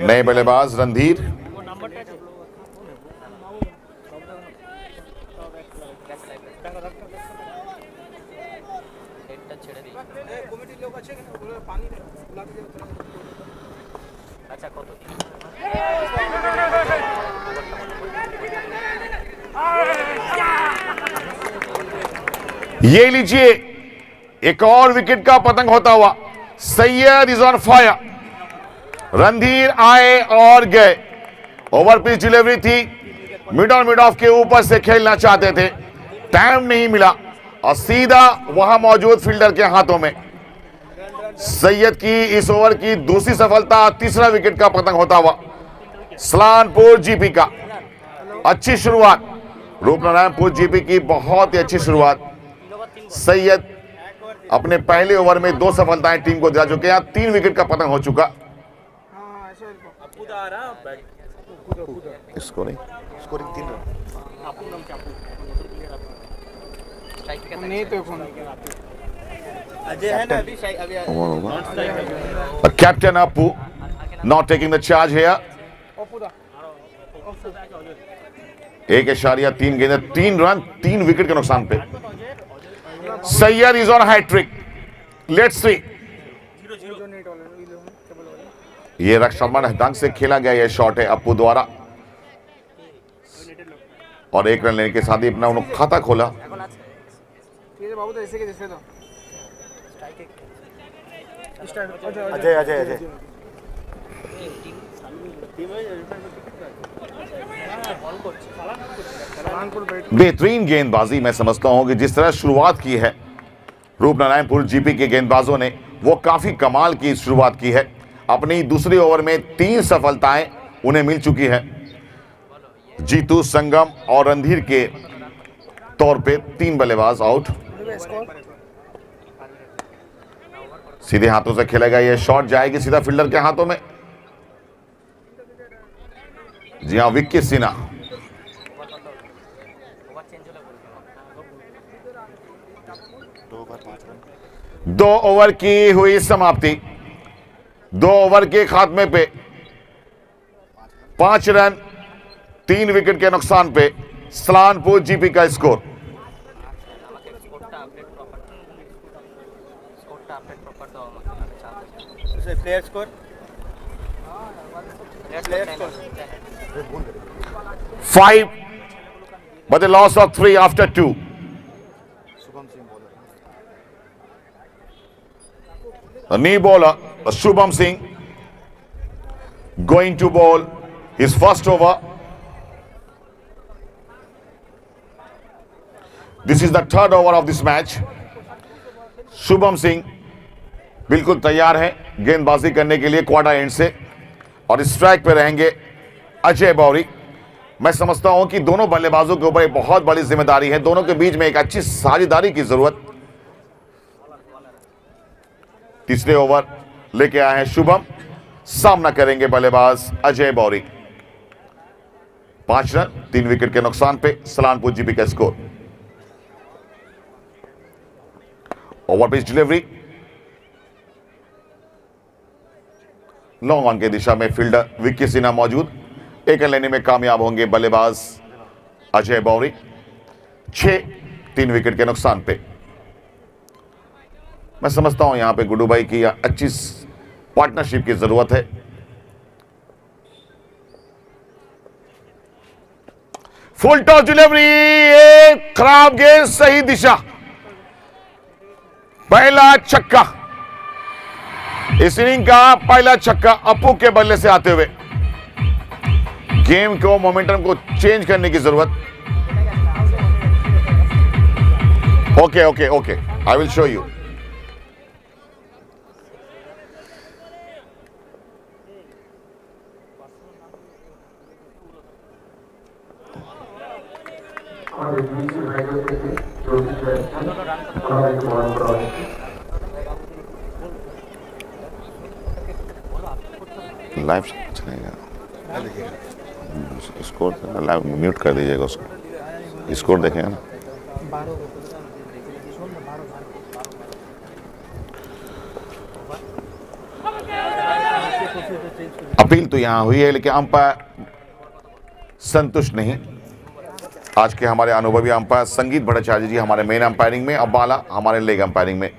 नए बल्लेबाज रणधीर। ये लीजिए एक और विकेट का पतंग होता हुआ। Syed is on fire Randhir आए और गए. ओवर पिच डिलीवरी थी. मिड ऑन मिड ऑफ़ के ऊपर से खेलना चाहते थे. टाइम नहीं मिला. और सीधा वहाँ मौजूद फील्डर के हाथों में. सैयद की इस ओवर की दूसरी सफलता तीसरा विकेट का पतंग होता हुआ. सलानपुर जीपी का. अच्छी शुरुआत. रूपनारायणपुर जीपी की बहुत ही अच्छी शुरुआत. सैयद अपने पहले ओवर में दो सफलताएँ टीम को दिला चुके हैं। तीन विकेट का पतन हो चुका। Captain Apu not taking the charge here एक इशारिया तीन गेंद तीन रन तीन विकेट के नुकसान पे। Syed is on hat trick let's see ये रक्षाबंधन ढंग से खेला गया ये शॉट है अपू द्वारा। और एक रन लेने के साथ ही अपना उन्होंने खाता खोला। ठीक बाबू ऐसे के जैसे स्टार्ट अजय अजय अजय बेहतरीन गेंदबाजी मैं समझता हूँ कि जिस तरह शुरुआत की है, रूपनारायणपुर जीपी के गेंदबाजों ने, वो काफ़ी कमाल की शुरुआत की है। अपनी दूसरी ओवर में तीन सफलताएँ उन्हें मिल चुकी है। जीतू संगम और रणधीर के तौर पे तीन बल्लेबाज आउट। सीधे हाथों से खेलेगा ये शॉट जाएगी सीधा फील्डर के हाथों में। जी हाँ विक्की सिन्हा। दो ओवर की हुई समाप्ति। दो ओवर के खात्मे पे। पाँच रन तीन विकेट के नुकसान पे सलानपुर जीपी का score. Player score player score Five, but the loss of three after two. A new bowler, Shubham Singh, going to bowl his first over. This is the third over of this match. shubham singh बिल्कुल तैयार हैं गेंदबाजी करने के लिए quarter and से और strike पे रहेंगे अजय बौरी, मैं समझता हूँ कि दोनों बल्लेबाजों के ऊपर एक बहुत बड़ी ज़िम्मेदारी है। दोनों के बीच में एक अच्छी साझेदारी की ज़रूरत। तीसरे ओवर लेके आए हैं शुभम। सामना करेंगे बल्लेबाज अजय बौरी। पाँच रन, तीन विकेट के नुकसान पे सलानपुर जीपी का score. Over pitch delivery. Long on के दिशा में फील्डर विक्की सिन्हा मौजूद। एक लेने में कामयाब होंगे बल्लेबाज अजय बौरी। छह, तीन विकेट के नुकसान पे। मैं समझता हूँ यहाँ पे गुड्डू भाई की अच्छी पार्टनरशिप की ज़रूरत है। फुल टॉस डिलीवरी एक खराब गेंद, सही दिशा। पहला छक्का। इस इनिंग का पहला छक्का अपू के बल्ले से आते हुए। गेम को, मोमेंटम को चेंज करने की ज़रूरत। Okay okay okay. I will show you life चलेगा। स्कोर लाइव म्यूट कर दीजिएगा उसको। स्कोर देखेगा ना? अपील तो यहाँ हुई है, लेकिन अंपायर संतुष्ट नहीं। आज के हमारे अनुभवी अंपायर संगीत भट्टाचार्य जी हमारे मेन अंपायरिंग में अब्बाला हमारे लेग अंपायरिंग में आज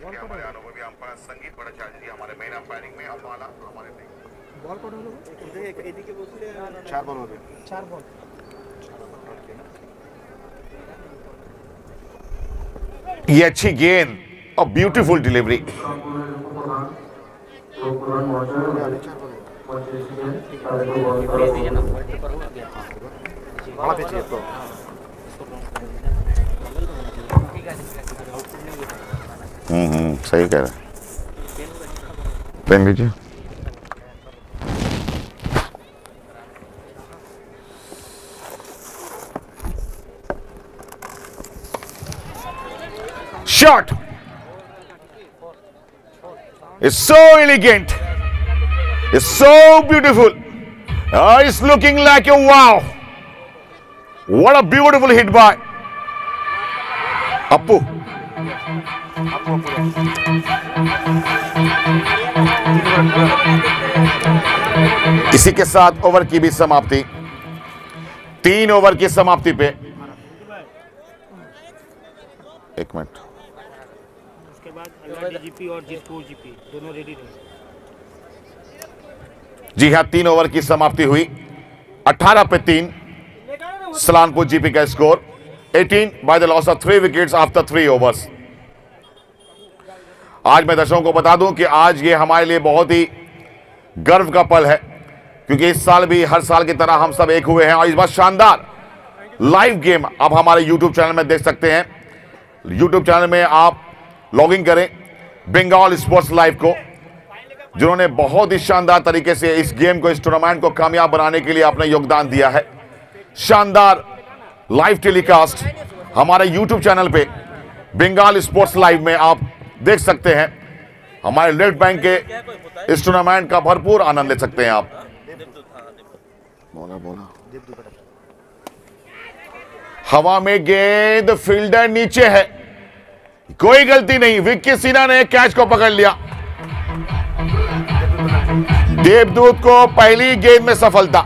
के हमारे अनुभवी अंपायर संगीत भट्टाचार्य जी हमारे मेन अंपायरिंग में अब्बाला हमारे चार बॉल हो। गए ये अच्छी गेंद और ब्यूटीफुल डिलीवरी तो। बॉल हम्म हम्म सही कह रहे हैं। पेन लीजिए Shot is so elegant. It's so beautiful. Ah, it's looking like a wow. What a beautiful hit by Appu. इसी के साथ ओवर की भी समाप्ति तीन ओवर की समाप्ति पे एक मिनट जीपी और जीतपुर जीपी दोनों रेडी रहे जी हाँ तीन ओवर की समाप्ति हुई। 18 पे तीन सलानपुर जीपी का score 18 by the loss of three wickets after three overs आज मैं दर्शकों को बता दूँ कि आज ये हमारे लिए बहुत ही गर्व का पल है क्योंकि इस साल भी हर साल की तरह हम सब एक हुए हैं। और इस बार शानदार लाइव गेम आप हमारे यूट्यूब चैनल में देख सकते हैं। यूट्यूब चैनल में आप लॉगिन करें। बंगाल स्पोर्ट्स लाइव को जिन्होंने बहुत ही शानदार तरीके से इस गेम को इस टूर्नामेंट को कामयाब बनाने के लिए अपना योगदान दिया है। शानदार लाइव टेलीकास्ट हमारे यूट्यूब चैनल पे बंगाल स्पोर्ट्स लाइव में आप देख सकते हैं। हमारे लेफ़्ट बैंक के इस टूर्नामेंट का भरपूर आनंद ले सकते हैं आप। बोला बोला। हवा में गेंद फील्डर नीचे है। कोई गलती नहीं, विक्की सिन्हा ने कैच को पकड़ लिया। देवदूत को पहली गेंद में सफलता।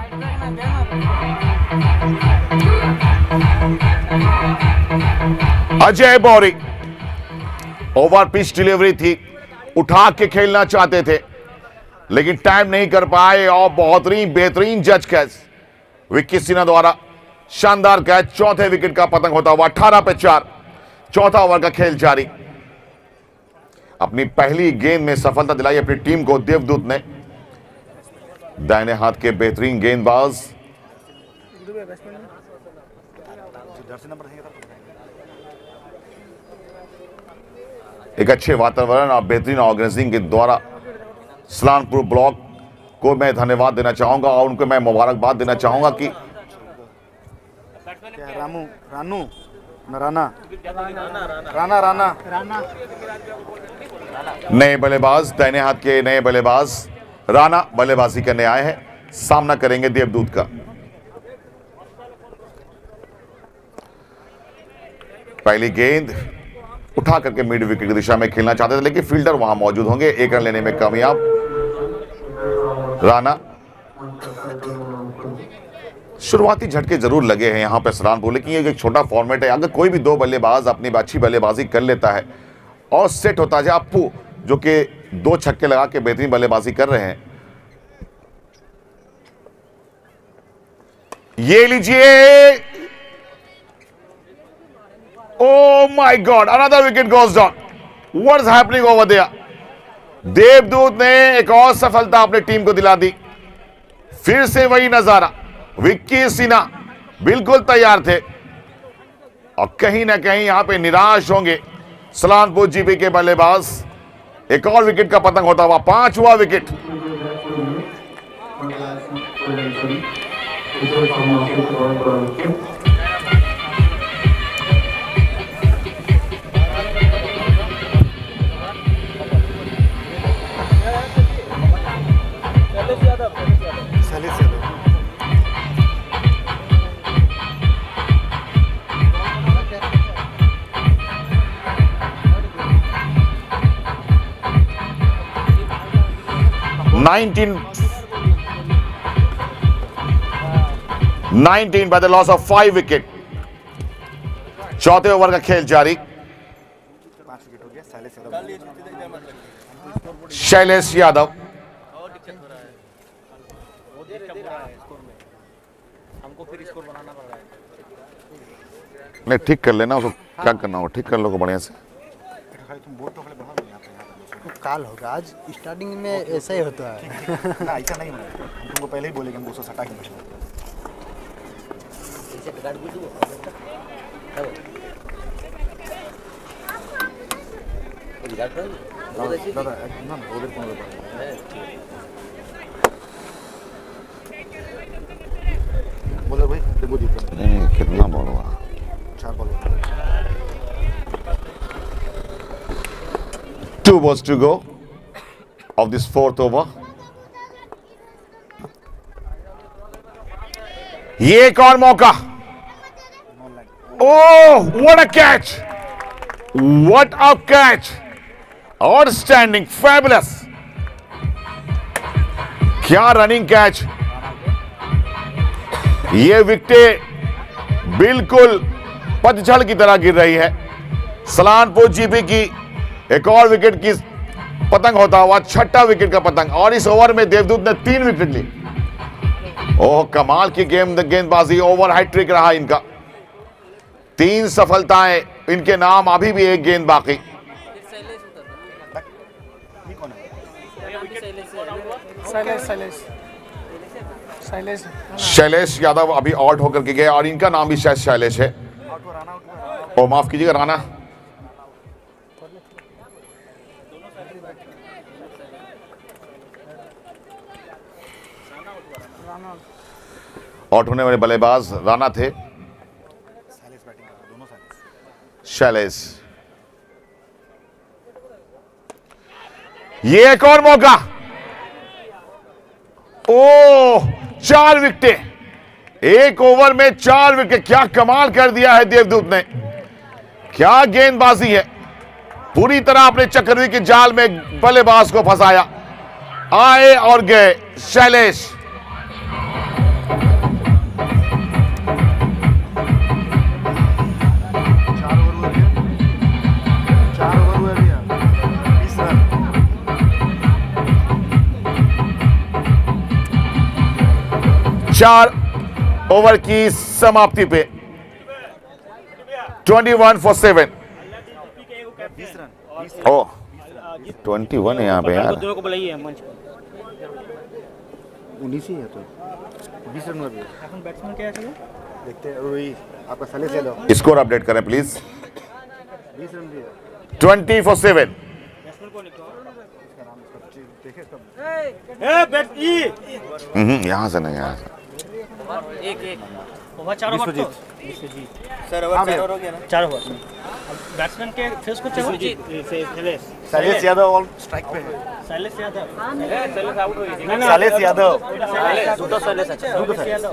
Ajay Bauri over pitch delivery थी, उठा के खेलना चाहते थे, लेकिन टाइम नहीं कर पाए और बहुत ही बेहतरीन जज कैच विक्की सिन्हा द्वारा शानदार कैच चौथे विकेट का पतंग होता हुआ 18 पे चार। चौथा ओवर का खेल जारी। अपनी पहली गेंद में सफलता दिलाई अपनी टीम को देवदूत ने। दाहिने हाथ के बेहतरीन गेंदबाज। एक अच्छे वातावरण और बेहतरीन ऑर्गेनाइजिंग के द्वारा सलानपुर ब्लॉक को मैं धन्यवाद देना चाहूँगा और उनको मैं मुबारकबाद देना चाहूँगा कि रामू, रानू? राना। राना राना। नए बल्लेबाज, दाहिने हाथ के नए बल्लेबाज। राणा बल्लेबाजी करने आए हैं। सामना करेंगे देवदूत का। पहली गेंद उठा करके मिड विकेट की दिशा में खेलना चाहते थे, लेकिन फील्डर वहाँ मौजूद होंगे। एक रन लेने में कामयाब। राणा शुरुआती झटके ज़रूर लगे हैं यहाँ पे सरानपुर, लेकिन ये एक छोटा फॉर्मेट है। अगर कोई भी दो बल्लेबाज अपनी अच्छी बल्लेबाजी कर लेता है और सेट होता है अप्पू जो कि दो छक्के लगा के बेहतरीन बल्लेबाजी कर रहे हैं। ये लीजिए। ओ my god another wicket goes down what is happening over there Devdoot ने एक और सफलता अपनी टीम को दिला दी। फिर से वही नज़ारा। विक्की सिन्हा बिल्कुल तैयार थे। और कहीं ना कहीं यहाँ पे निराश होंगे। सलानपुर जीपी के बल्लेबाज। एक और विकेट का पतंग होता हुआ पांचवा विकेट। Thank समाप्त 19 19 by the loss of 5 wicket. चौथे ओवर का खेल जारी। विकेट शैलेश यादव। नहीं, ठीक कर लेना, उसको क्या करना हो ठीक कर लो बढ़िया से। काल होगा आज स्टार्टिंग में ऐसा ही होता है। ना ऐसा नहीं होना हम तुमको पहले ही बोले कि हमको सटा के ना उधर कौन बोलो भाई डेबू जीत गए। नहीं कितना Two balls to go of this fourth over. ये एक और मौका ओह what a catch what a catch outstanding fabulous क्या रनिंग कैच ये विकेटें बिल्कुल पतझड़ की तरह गिर रही है सलानपुर जीपी की एक और विकेट की पतंग होता हुआ छठा विकेट का पतंग। और इस ओवर में देवदूत ने तीन विकेट ली ओह कमाल की गेम गेंदबाजी ओवर हैट्रिक रहा इनका। तीन सफलताएँ इनके नाम अभी भी एक गेंद बाकी। शैलेश यादव अभी आउट होकर के गए और इनका नाम भी शायद शैलेश है। ओ माफ़ कीजिएगा राणा। आउट होने वाले बल्लेबाज राणा थे। शैलेश। ये एक और मौका। ओ, चार विकेटें। एक ओवर में चार विकेट। क्या कमाल कर दिया है देवदूत ने। क्या गेंदबाजी है। पूरी तरह अपने चक्रवी के जाल में बल्लेबाज को फंसाया। आए और गए। शैलेश। चार ओवर की समाप्ति पे। 21 फॉर सेवन। ओ। 21 है यहाँ पे यार। स्कोर अपडेट करें? Please twenty four seven. हम्म, यहाँ से नहीं यहाँ से। चार ओवर तो। सर ओवर हाँ चार ओवर हो गया ना? चार ओवर बैट्समैन के शैलेश यादव ऑल स्ट्राइक पे। शैलेश यादव। शैलेश आउट हो शैलेश यादव। शैलेश।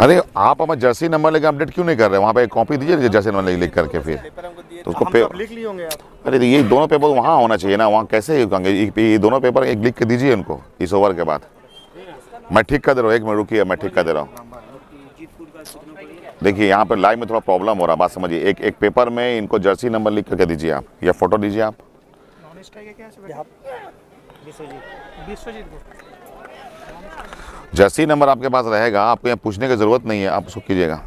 अरे आप हमें जर्सी नंबर लेकर अपडेट क्यों नहीं कर रहे वहाँ पे एक कॉपी दीजिए जर्सी नंबर लिख करके फिर। तो उसको तो पेपर लिख लिए होंगे अरे तो ये दोनों पेपर वहाँ होना चाहिए ना? वहाँ कैसे ये दोनों पेपर एक लिख के दीजिए उनको इस ओवर के बाद। मैं ठीक कर दे रहा हूँ, एक मिनट रुकिए, मैं ठीक कर दे रहा हूँ। देखिए, यहाँ पर लाइव में थोड़ा प्रॉब्लम हो रहा बात समझिए। एक एक पेपर में इनको जर्सी नंबर लिख करके दीजिए आप, या फ़ोटो दीजिए आप। जर्सी नंबर आपके पास रहेगा, आपको यहाँ पूछने की ज़रूरत नहीं है, आप उसको कीजिएगा।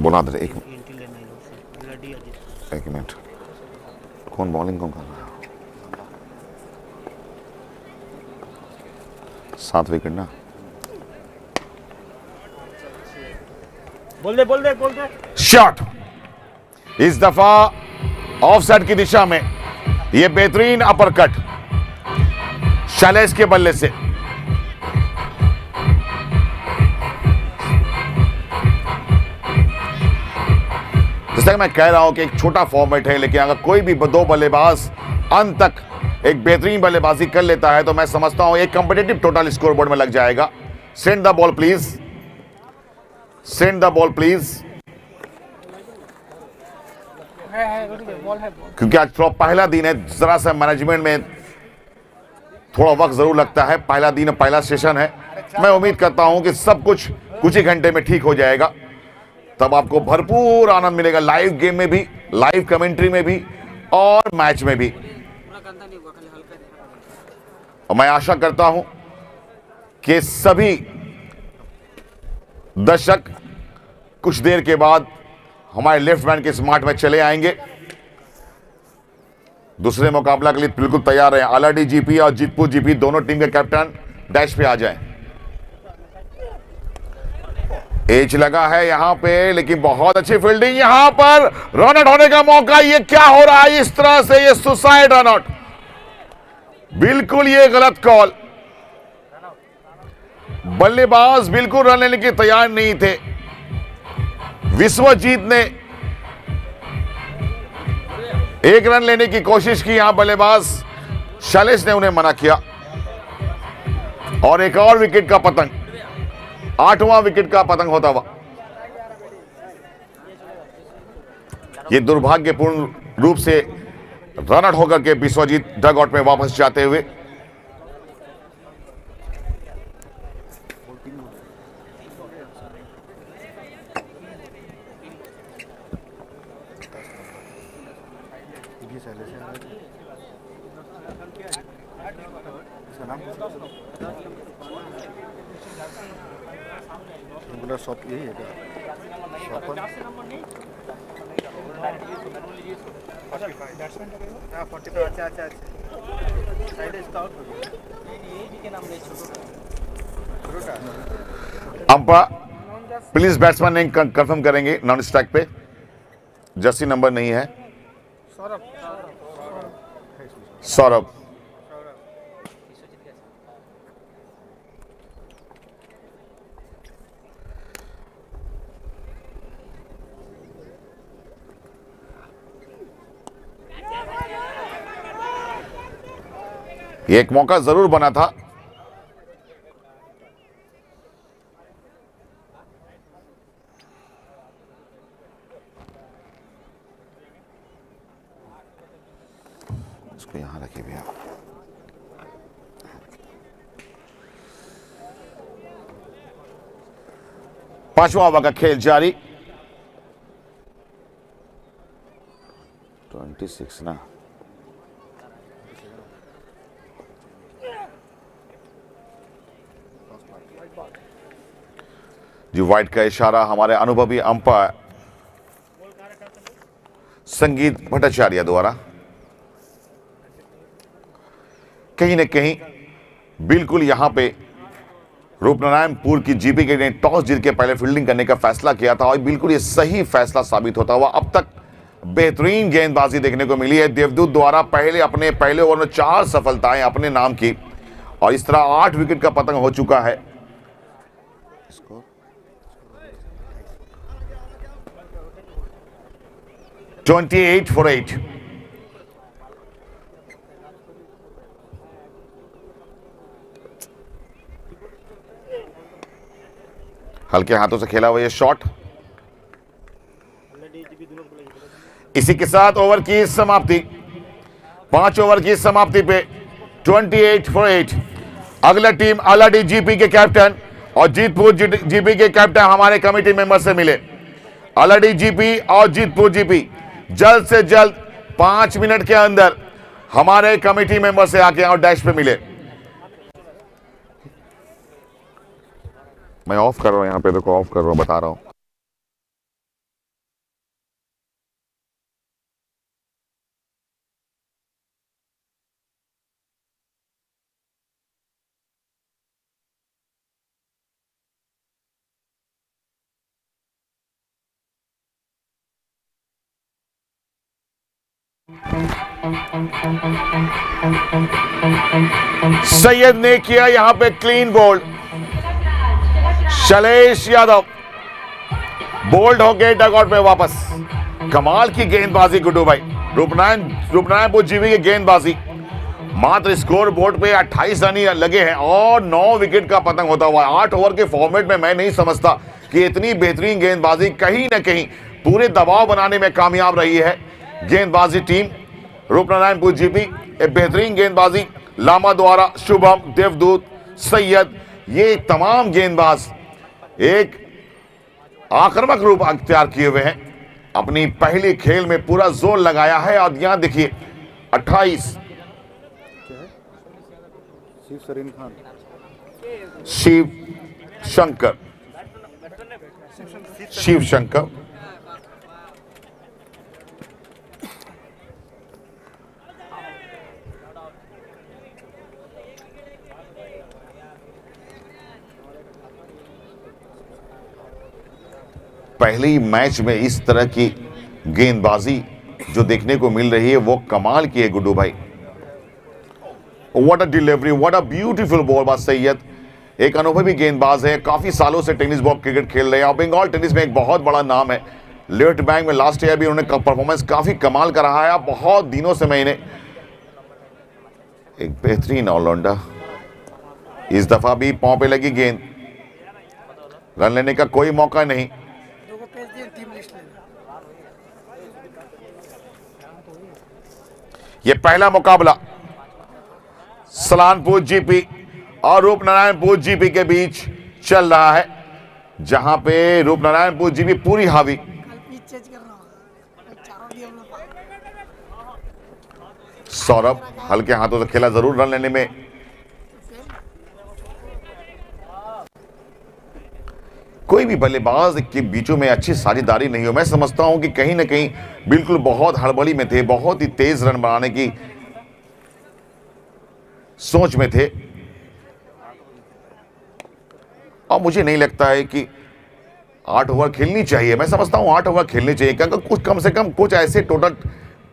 बोला एक मिनट। कौन बॉलिंग कौन कर रहा है सात विकेट ना। बोल दे बोल दे बोल दे। शॉट इस दफ़ा ऑफ़ साइड की दिशा में यह बेहतरीन अपर कट शैलेश के बल्ले से। जैसा कि मैं कह रहा हूँ कि एक छोटा फॉर्मेट है लेकिन अगर कोई भी दो बल्लेबाज अंत तक एक बेहतरीन बल्लेबाजी कर लेता है तो मैं समझता हूँ एक कंपिटेटिव टोटल स्कोर बोर्ड में लग जाएगा। Send the ball please send the ball please क्योंकि आज थोड़ा पहला दिन है, जरा सा मैनेजमेंट में थोड़ा वक्त ज़रूर लगता है। पहला दिन पहला सेशन है। मैं उम्मीद करता हूँ कि सब कुछ कुछ ही घंटे में ठीक हो जाएगा। तब आपको भरपूर आनंद मिलेगा लाइव गेम में भी लाइव कमेंट्री में भी और मैच में भी। और मैं आशा करता हूँ कि सभी दर्शक कुछ देर के बाद हमारे लेफ़्ट बैंड के स्मार्ट में चले आएँगे। दूसरे मुकाबला के लिए बिल्कुल तैयार है। आलाडी जीपी और जीतपुर जीपी, दोनों टीम के कैप्टन डैश पे आ जाएँ। एज लगा है यहाँ पे, लेकिन बहुत अच्छी फील्डिंग यहाँ पर। रन आउट होने का मौका, ये क्या हो रहा है? इस तरह से ये सुसाइड रन आउट बिल्कुल ये गलत कॉल। बल्लेबाज बिल्कुल रन लेने के तैयार नहीं थे। विश्वजीत ने एक रन लेने की कोशिश की, यहाँ बल्लेबाज शैलेश ने उन्हें मना किया। और एक और विकेट का पतंग, आठवां विकेट का पतंग होता हुआ। ये दुर्भाग्यपूर्ण रूप से रन आउट होकर के विश्वजीत डग आउट में वापस जाते हुए। शॉप यही है क्या शॉपर अच्छा अच्छा अच्छा साइड इसका हो गया। अंपा प्लीज़ बैट्समैन ने कंफर्म करेंगे नॉन स्ट्राइक पे। जर्सी नंबर नहीं है। सौरभ ये एक मौका ज़रूर बना था। इसको यहाँ रखिए भैया। पांचवा ओवर का खेल जारी। 26 ना। जी, वाइट का इशारा हमारे अनुभवी अंपायर संगीत भट्टाचार्य द्वारा। कहीं ना कहीं बिल्कुल यहाँ पे रूपनारायणपुर की जीपी के ने टॉस जीत के पहले फील्डिंग करने का फैसला किया था और बिल्कुल ये सही फैसला साबित होता हुआ अब तक बेहतरीन गेंदबाजी देखने को मिली है। देवदूत द्वारा पहले अपने पहले ओवर में चार सफलताएँ अपने नाम की और इस तरह आठ विकेट का पतंग हो चुका है। ट्वेंटी एट फॉर एट हल्के हाथों से खेला हुआ ये शॉट इसी के साथ ओवर की समाप्ति. पाँच ओवर की समाप्ति पे 28 फॉर 8 अगला टीम अलाडी जीपी के कैप्टन और जीतपुर जीपी के कैप्टन हमारे कमेटी मेंबर से मिले. अलाडी जीपी और जीतपुर जीपी जल्द से जल्द पाँच मिनट के अंदर हमारे कमेटी मेंबर से आके और डैश पे मिले। मैं ऑफ़ कर रहा हूँ यहाँ पे, देखो ऑफ़ कर रहा हूँ, बता रहा हूँ। सैयद ने किया यहाँ पे clean bowled Shailesh Yadav bowled हो गए डगआउट में वापस। कमाल की गेंदबाजी, गुड्डू भाई। रूपनारायण रूपनारायणपुर जीवी की गेंदबाजी। मात्र स्कोर बोर्ड पे 28 रन लगे हैं और 9 विकेट का पतंग होता हुआ आठ ओवर के फॉर्मेट में मैं नहीं समझता कि इतनी बेहतरीन गेंदबाजी कहीं ना कहीं पूरे दबाव बनाने में कामयाब रही है। गेंदबाजी टीम रूपनारायणपुर जीपी एक बेहतरीन गेंदबाजी लामा द्वारा शुभम देवदूत सैयद ये तमाम गेंदबाज एक आक्रामक रूप अख्तियार किए हुए हैं। अपनी पहली खेल में पूरा ज़ोर लगाया है। और यहाँ देखिए 28 शिव सरीन खान। शिव शंकर। शिव शंकर। पहले मैच में इस तरह की गेंदबाजी जो देखने को मिल रही है, वो कमाल की है गुड्डू भाई। What a delivery what a beautiful ball बात सैयद एक अनुभवी गेंदबाज है, काफ़ी सालों से टेनिस बॉल क्रिकेट खेल रहे हैं। और बंगाल टेनिस में एक बहुत बड़ा नाम है। लेफ़्ट बैंक में लास्ट ईयर भी उन्होंने परफॉर्मेंस काफ़ी कमाल का रहा है। बहुत दिनों से मैंने एक बेहतरीन ऑलराउंडर इस दफ़ा भी पाँव पे लगी गेंद। रन लेने का कोई मौका नहीं। ये पहला मुकाबला। सलानपुर जीपी और रूपनारायणपुर जीपी के बीच चल रहा है, जहाँ पे रूपनारायणपुर जीपी पूरी हावी। सौरभ, हल्के हाथों से खेला ज़रूर रन लेने में। कोई भी बल्लेबाज के बीचों में अच्छी साझेदारी नहीं हो। मैं समझता हूँ कि कहीं ना कहीं बिल्कुल बहुत हड़बड़ी में थे, बहुत ही तेज रन बनाने की सोच में थे। और मुझे नहीं लगता है कि आठ ओवर खेलनी चाहिए। मैं समझता हूँ आठ ओवर खेलनी चाहिए, क्योंकि कुछ कम से कम कुछ ऐसे टोटल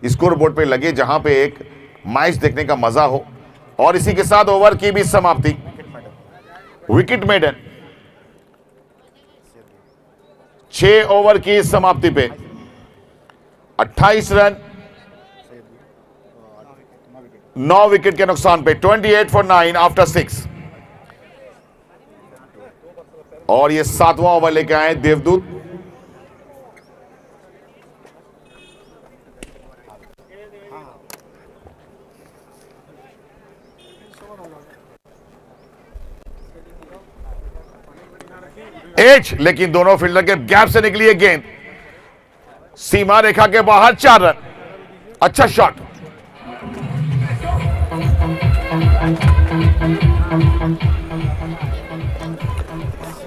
स्कोर बोर्ड पे लगे जहाँ पे एक मैच देखने का मज़ा हो। और इसी के साथ ओवर की भी समाप्ति। Wicket maiden. छह ओवर की समाप्ति पे। 28 रन, नौ विकेट के नुकसान पे 28 फॉर नाइन आफ्टर सिक्स और ये सातवां ओवर लेके आए देवदूत। एच लेकिन दोनों फील्डर के गैप से निकली है गेंद। सीमा रेखा के बाहर चार रन। अच्छा शॉट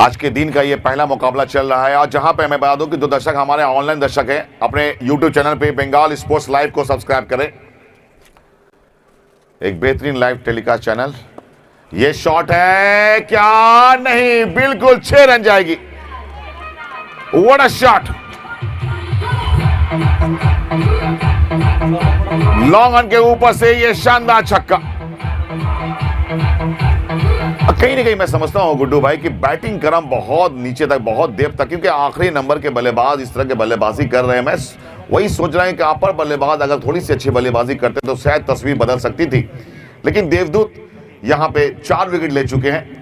आज के दिन का ये पहला मुकाबला चल रहा है, और जहाँ पे मैं बता दूँ कि जो दर्शक हमारे ऑनलाइन दर्शक हैं, अपने YouTube चैनल पे बंगाल स्पोर्ट्स लाइव को सब्सक्राइब करें। एक बेहतरीन लाइव टेलीकास्ट चैनल ये शॉट है, क्या नहीं, बिल्कुल छह रन जाएगी। What a shot long run के ऊपर से ये शानदार छक्का। कहीं ना कहीं मैं समझता हूँ गुड्डू भाई कि बैटिंग क्रम बहुत नीचे तक, बहुत देर तक, क्योंकि आखिरी नंबर के बल्लेबाज इस तरह के बल्लेबाजी कर रहे हैं। मैं वही सोच रहा हूँ कि अपर बल्लेबाज अगर थोड़ी सी अच्छी बल्लेबाजी करते तो शायद तस्वीर बदल सकती थी। लेकिन देवदूत यहाँ पे चार विकेट ले चुके हैं।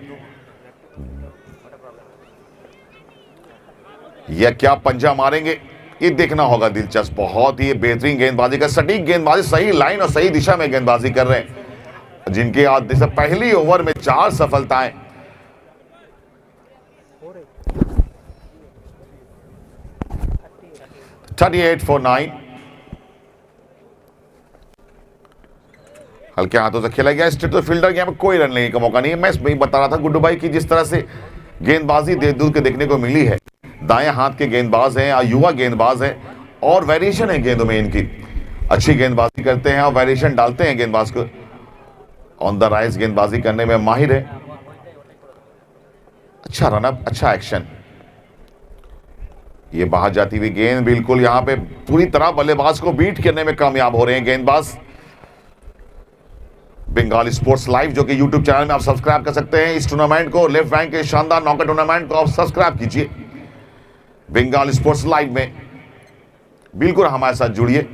यह क्या पंजा मारेंगे? ये देखना होगा दिलचस्प। बहुत ही बेहतरीन गेंदबाजी का, सटीक गेंदबाजी, सही लाइन और सही दिशा में गेंदबाजी कर रहे हैं। जिनके जैसे पहली ओवर में चार सफलताएँ। Thirty eight four nine. हल्के हाथों से खेला गया। स्टेट तो फील्डर यहाँ पे कोई रन लेने का मौका नहीं है। मैं बता रहा था गुड्डू भाई की, जिस तरह से गेंदबाजी देवदूत के देखने को मिली है। दाएँ हाथ के गेंदबाज हैं युवा गेंदबाज हैं, और वेरिएशन है गेंदों में इनकी। अच्छी गेंदबाजी करते हैं, और वेरिएशन डालते हैं गेंदबाज को। ऑन द राइज गेंदबाजी करने में माहिर है। अच्छा रनअप अच्छा एक्शन ये बाहर जाती हुई गेंद बिल्कुल यहाँ पे पूरी तरह बल्लेबाज को बीट करने में कामयाब हो रहे हैं गेंदबाज। बंगाल स्पोर्ट्स लाइव जो कि यूट्यूब चैनल में आप सब्सक्राइब कर सकते हैं। इस टूर्नामेंट को लेफ़्ट बैंक के शानदार नॉकआउट टूर्नामेंट को आप सब्सक्राइब कीजिए। बंगाल स्पोर्ट्स लाइव में बिल्कुल हमारे साथ जुड़िए।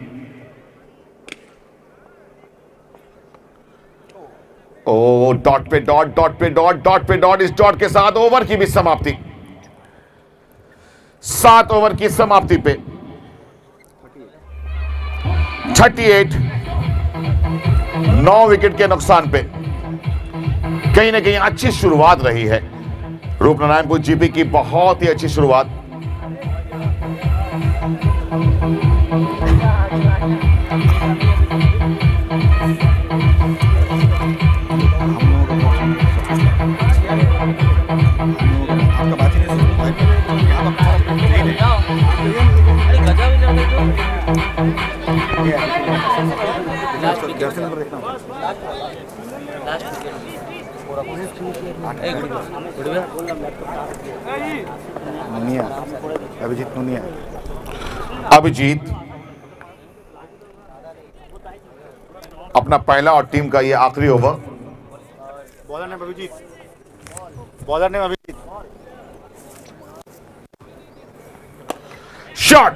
ओ डॉट पे डॉट डॉट पे डॉट डॉट पे डॉट इस डॉट के साथ ओवर की भी समाप्ति। सात ओवर की समाप्ति पे। 38 नौ विकेट के नुकसान पे। कहीं ना कहीं अच्छी शुरुआत रही है। रूपनारायणपुर जीपी की बहुत ही अच्छी शुरुआत। नुनिया अभिजीत नुनिया अभिजीत। अपना पहला और टीम का ये आखिरी ओवर बॉलर ने अभिजीत। बॉलर ने अभिजीत। शॉट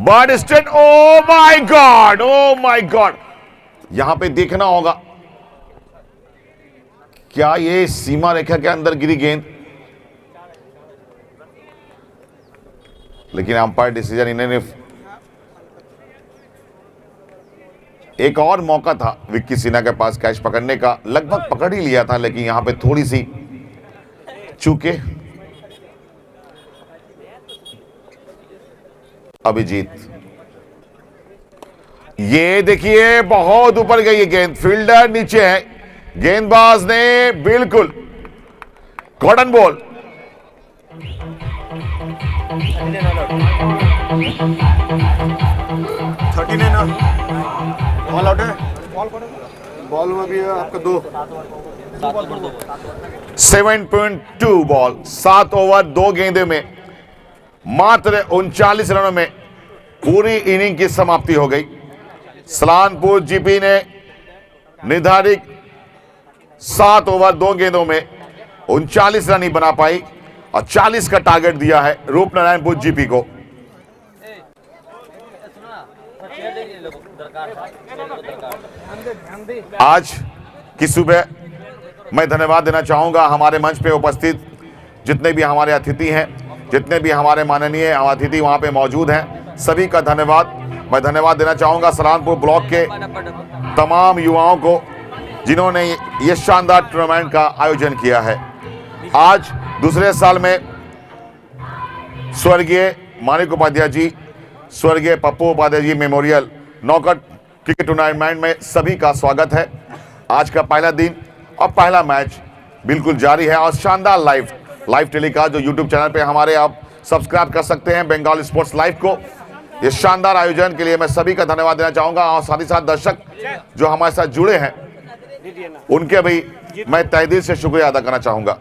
बर्ड स्टेट oh my God oh my god यहाँ पे देखना होगा। क्या ये सीमा रेखा के अंदर गिरी गेंद? लेकिन अंपायर डिसीज़न इन्होंने एक और मौका था विक्की सिन्हा के पास कैच पकड़ने का। लगभग पकड़ ही लिया था, लेकिन यहाँ पे थोड़ी सी चूके। अभिजीत। ये देखिए बहुत ऊपर गई है गेंद। फील्डर नीचे है। गेंदबाज ने बिल्कुल cotton ball thirty nine out है? बॉल में भी है आपका दो। 7.2 बॉल सात ओवर दो गेंदे में। मात्र उनचालीस रनों में पूरी इनिंग की समाप्ति हो गई। सलानपुर जीपी ने निर्धारित सात ओवर दो गेंदों में उनचालीस रन ही बना पाई और 40 का टारगेट दिया है रूपनारायणपुर जीपी को। आज की सुबह मैं धन्यवाद देना चाहूँगा हमारे मंच पे उपस्थित जितने भी हमारे अतिथि हैं, जितने भी हमारे माननीय अतिथि वहाँ पे मौजूद हैं, सभी का धन्यवाद। मैं धन्यवाद देना चाहूँगा सलानपुर ब्लॉक के तमाम युवाओं को, जिन्होंने ये शानदार टूर्नामेंट का आयोजन किया है। आज दूसरे साल में स्वर्गीय मानिक उपाध्याय जी, स्वर्गीय Pappu Upadhyay ji memorial knockout cricket tournament में सभी का स्वागत है। आज का पहला दिन और पहला मैच बिल्कुल जारी है और शानदार लाइव लाइव टेलीकास्ट जो यूट्यूब चैनल पे हमारे आप सब्सक्राइब कर सकते हैं बंगाल स्पोर्ट्स लाइव को। ये शानदार आयोजन के लिए मैं सभी का धन्यवाद देना चाहूँगा और साथ ही साथ दर्शक जो हमारे साथ जुड़े हैं, उनके भी मैं तय दिल से शुक्रिया अदा करना चाहूँगा।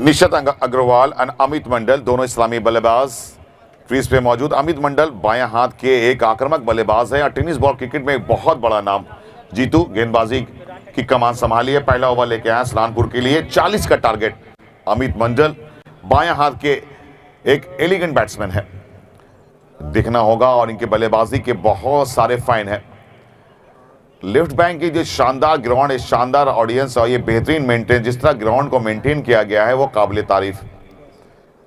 निशत अंग- अग्रवाल और अमित मंडल, दोनों इस्लामी बल्लेबाज। क्रीज पे मौजूद अमित मंडल बायां हाथ के एक आक्रामक बल्लेबाज है। और टेनिस बॉल क्रिकेट में एक बहुत बड़ा नाम। जीतू, गेंदबाजी की कमान संभाली है। पहला ओवर लेके आया सलानपुर के लिए 40 का टारगेट। अमित मंडल बायां हाथ के एक एलिगेंट बैट्समैन है। दिखना होगा और इनके बल्लेबाजी के बहुत सारे फाइन हैं। लेफ़्ट बैंक की जो शानदार ग्राउंड है शानदार ऑडियंस और ये बेहतरीन मेंटेन जिस तरह ग्राउंड को मेंटेन किया गया है, वो काबिल तारीफ़।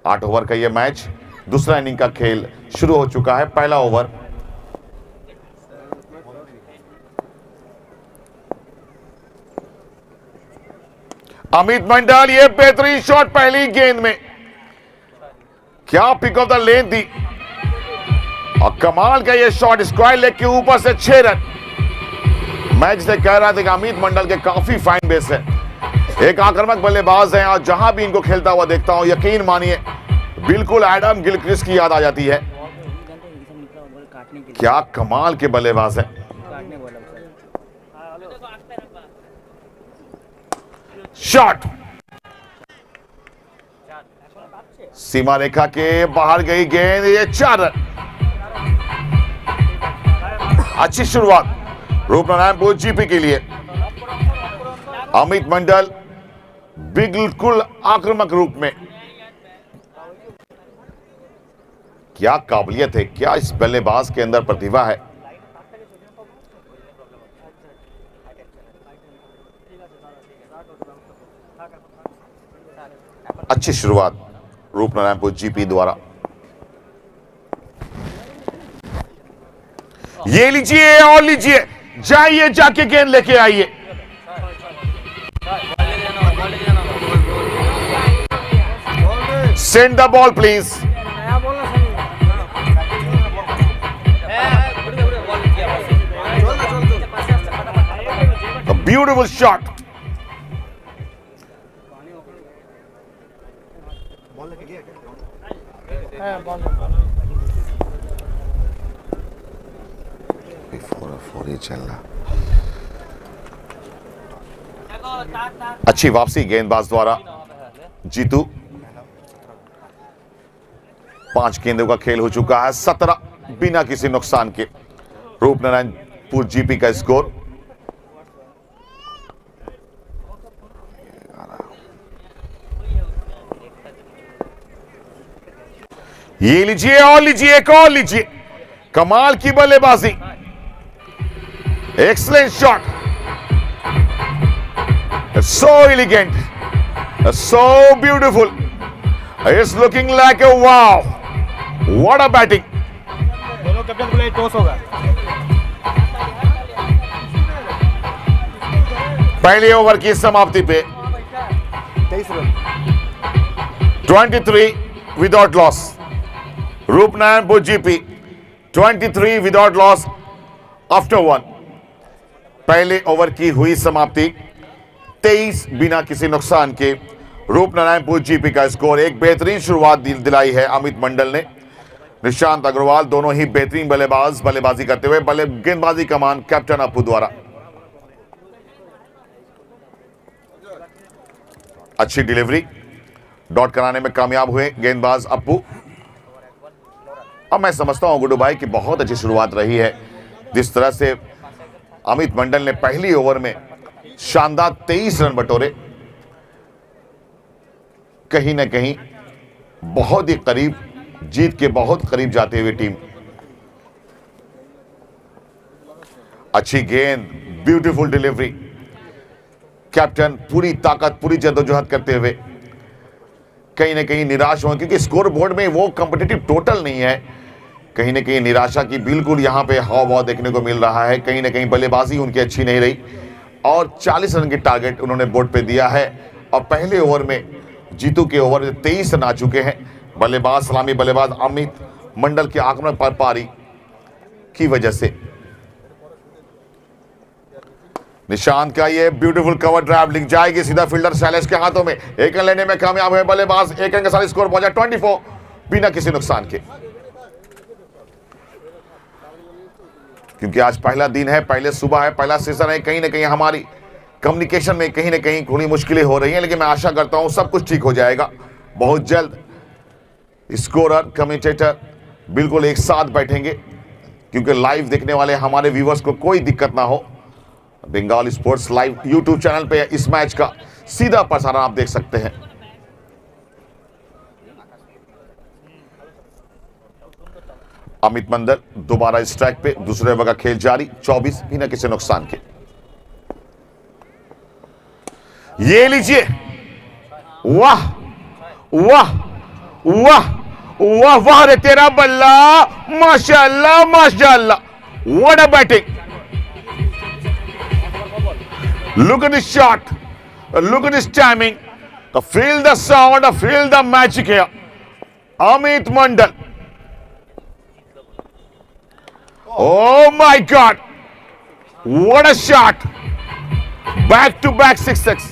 आठ ओवर का ये मैच दूसरा इनिंग का खेल शुरू हो चुका है, पहला ओवर अमित मंडल, ये बेहतरीन शॉट पहली गेंद में। क्या पिक ऑफ़ द लेन थी। और कमाल का ये शॉट स्क्वायर लेग के ऊपर से छह रन। मैं जिसे कह रहा था कि अमित मंडल के काफ़ी फाइन बेस है। एक आक्रामक बल्लेबाज हैं, और जहाँ भी इनको खेलता हुआ देखता हूँ, यकीन मानिए, बिल्कुल एडम गिलक्रिस्ट की याद आ जाती है। क्या कमाल के बल्लेबाज है। शॉट सीमा रेखा के बाहर गई गेंद, ये चार अच्छी शुरुआत। रूपनारायणपुर जीपी के लिए। अमित मंडल बिल्कुल आक्रामक रूप में। क्या काबिलियत है? क्या इस बल्लेबाज के अंदर प्रतिभा है? अच्छी शुरुआत रूपनारायणपुर जीपी द्वारा। ये लीजिए और लीजिए। जाइए जाके गेंद लेके आइए। Send the ball please beautiful shot four four ही चल रहा। अच्छी वापसी गेंदबाज द्वारा। जीतू। पाँच गेंदों का खेल हो चुका है। सत्रह बिना किसी नुकसान के। रूपनारायणपुर जीपी का स्कोर। ये लीजिए और लीजिए, एक और लीजिए। कमाल की बल्लेबाजी। excellent shot so elegant so beautiful it's looking like a wow what a batting दोनों कैप्टन को टॉस होगा पहले ओवर की समाप्ति पे तेईस run 23 without loss Rupnarayanpur GP 23 without loss after one पहले ओवर की हुई समाप्ति। 23 बिना किसी नुकसान के रूप रूपनारायणपुर जीपी का स्कोर एक बेहतरीन शुरुआत दिलाई है अमित मंडल ने। निशांत अग्रवाल दोनों ही बेहतरीन बल्लेबाज, बल्लेबाजी करते हुए बल्ले गेंदबाजी कमान कैप्टन अपू द्वारा। अच्छी डिलीवरी, डॉट कराने में कामयाब हुए गेंदबाज अपू अब मैं समझता हूँ गुड्डू भाई की बहुत अच्छी शुरुआत रही है। जिस तरह से अमित मंडल ने पहली ओवर में शानदार 23 रन बटोरे। कहीं ना कहीं बहुत ही करीब, जीत के बहुत करीब जाते हुए टीम। अच्छी गेंद, ब्यूटीफुल डिलीवरी। कैप्टन पूरी ताकत, पूरी जद्दोजहद करते हुए कहीं ना कहीं निराश हुए, क्योंकि स्कोर बोर्ड में वो कॉम्पिटिटिव टोटल नहीं है। कहीं ना कहीं निराशा की बिल्कुल यहाँ पे हाव भाव देखने को मिल रहा है। कहीं ना कहीं बल्लेबाजी उनकी अच्छी नहीं रही। और 40 रन की टारगेट उन्होंने बोर्ड पे दिया है। और पहले ओवर में जीतू के ओवर में तेईस रन आ चुके हैं। बल्लेबाज, सलामी बल्लेबाज अमित मंडल के आक्रमण पर पारी की वजह से। निशांत का ये? ब्यूटीफुल कवर ड्राइव लिख जाएगी सीधा फील्डर शैलेश के हाथों में। एक रन लेने में कामयाब हुए बल्लेबाज। एक रन के साथ स्कोर पहुँचा। 24 बिना किसी नुकसान के। क्योंकि आज पहला दिन है, पहले सुबह है, पहला सेशन है, कहीं ना कहीं हमारी कम्युनिकेशन में कहीं ना कहीं थोड़ी मुश्किलें हो रही हैं, लेकिन मैं आशा करता हूँ सब कुछ ठीक हो जाएगा। बहुत जल्द स्कोरर कमेंटेटर बिल्कुल एक साथ बैठेंगे, क्योंकि लाइव देखने वाले हमारे व्यूवर्स को कोई दिक्कत ना हो। Bengal sports live YouTube channel पे इस मैच का सीधा प्रसारण आप देख सकते हैं। अमित मंडल दोबारा स्ट्राइक पे दूसरे ओवर का खेल जारी 24 बिना किसी नुकसान के ये लीजिए वाह वाह वाह वाह वाह रे तेरा बल्ला माशाल्लाह माशाल्लाह what a batting Look at this shot. Look at this timing. Feel the sound, feel the magic here. Amit Mandal. Oh my God. What a shot. Back to back six six.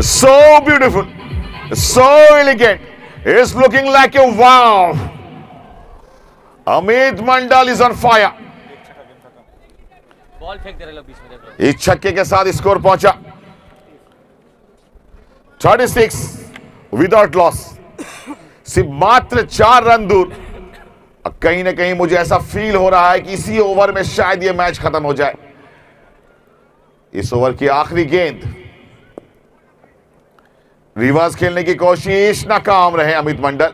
So beautiful. So elegant. It's looking like a wow. Amit Mandal is on fire. इस छक्के के साथ score पहुँचा 36 without loss सिर्फ़ मात्र चार run दूर। कहीं ना कहीं मुझे ऐसा फील हो रहा है कि इसी ओवर में शायद यह मैच खत्म हो जाए। इस ओवर की आखिरी गेंद। रिवर्स खेलने की कोशिश, नाकाम रहे अमित मंडल।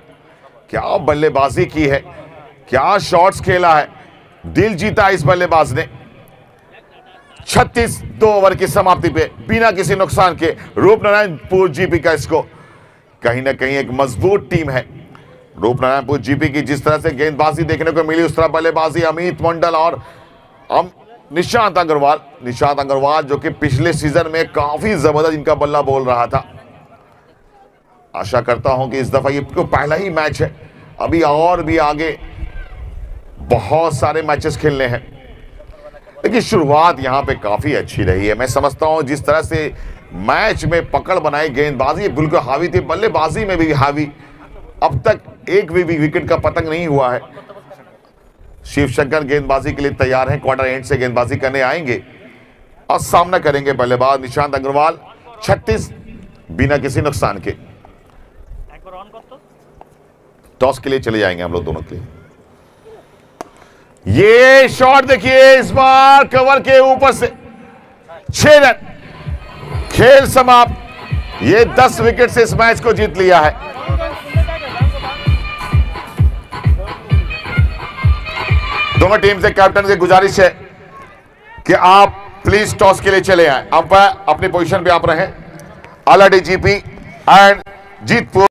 क्या बल्लेबाजी की है। क्या शॉट्स खेला है। दिल जीता इस बल्लेबाज ने। 36 दो ओवर की समाप्ति पे, बिना किसी नुकसान के रूप रूपनारायणपुर जीपी का इसको। कहीं ना कहीं एक मज़बूत टीम है। रूपनारायणपुर जीपी की जिस तरह से गेंदबाजी देखने को मिली, उस तरह बल्लेबाजी अमित मंडल और हम निशांत अग्रवाल। निशांत अग्रवाल जो कि पिछले सीज़न में काफ़ी ज़बरदस्त इनका बल्ला बोल रहा था। आशा करता हूँ कि इस दफ़ा ये तो पहला ही मैच है। अभी और भी आगे बहुत सारे मैचेस खेलने हैं। लेकिन शुरुआत यहाँ पे काफ़ी अच्छी रही है। मैं समझता हूँ जिस तरह से मैच में पकड़ बनाई गेंदबाजी बिल्कुल हावी थी बल्लेबाजी में भी हावी। अब तक एक भी, भी विकेट का पतंग नहीं हुआ है। शिव शंकर गेंदबाजी के लिए तैयार हैं क्वार्टर एंड से गेंदबाजी करने आएँगे। और सामना करेंगे बल्लेबाज निशांत अग्रवाल 36 बिना किसी नुकसान के। टॉस के लिए चले जाएँगे हम लोग दोनों के ये शॉट देखिए इस बार कवर के ऊपर से छह रन। खेल समाप्त। ये दस विकेट से इस मैच को जीत लिया है। दोनों टीम से कैप्टन से गुजारिश है कि आप प्लीज़ टॉस के लिए चले आए। अब अपनी पोजीशन पे आप रहे। Ala GP and Jitpur.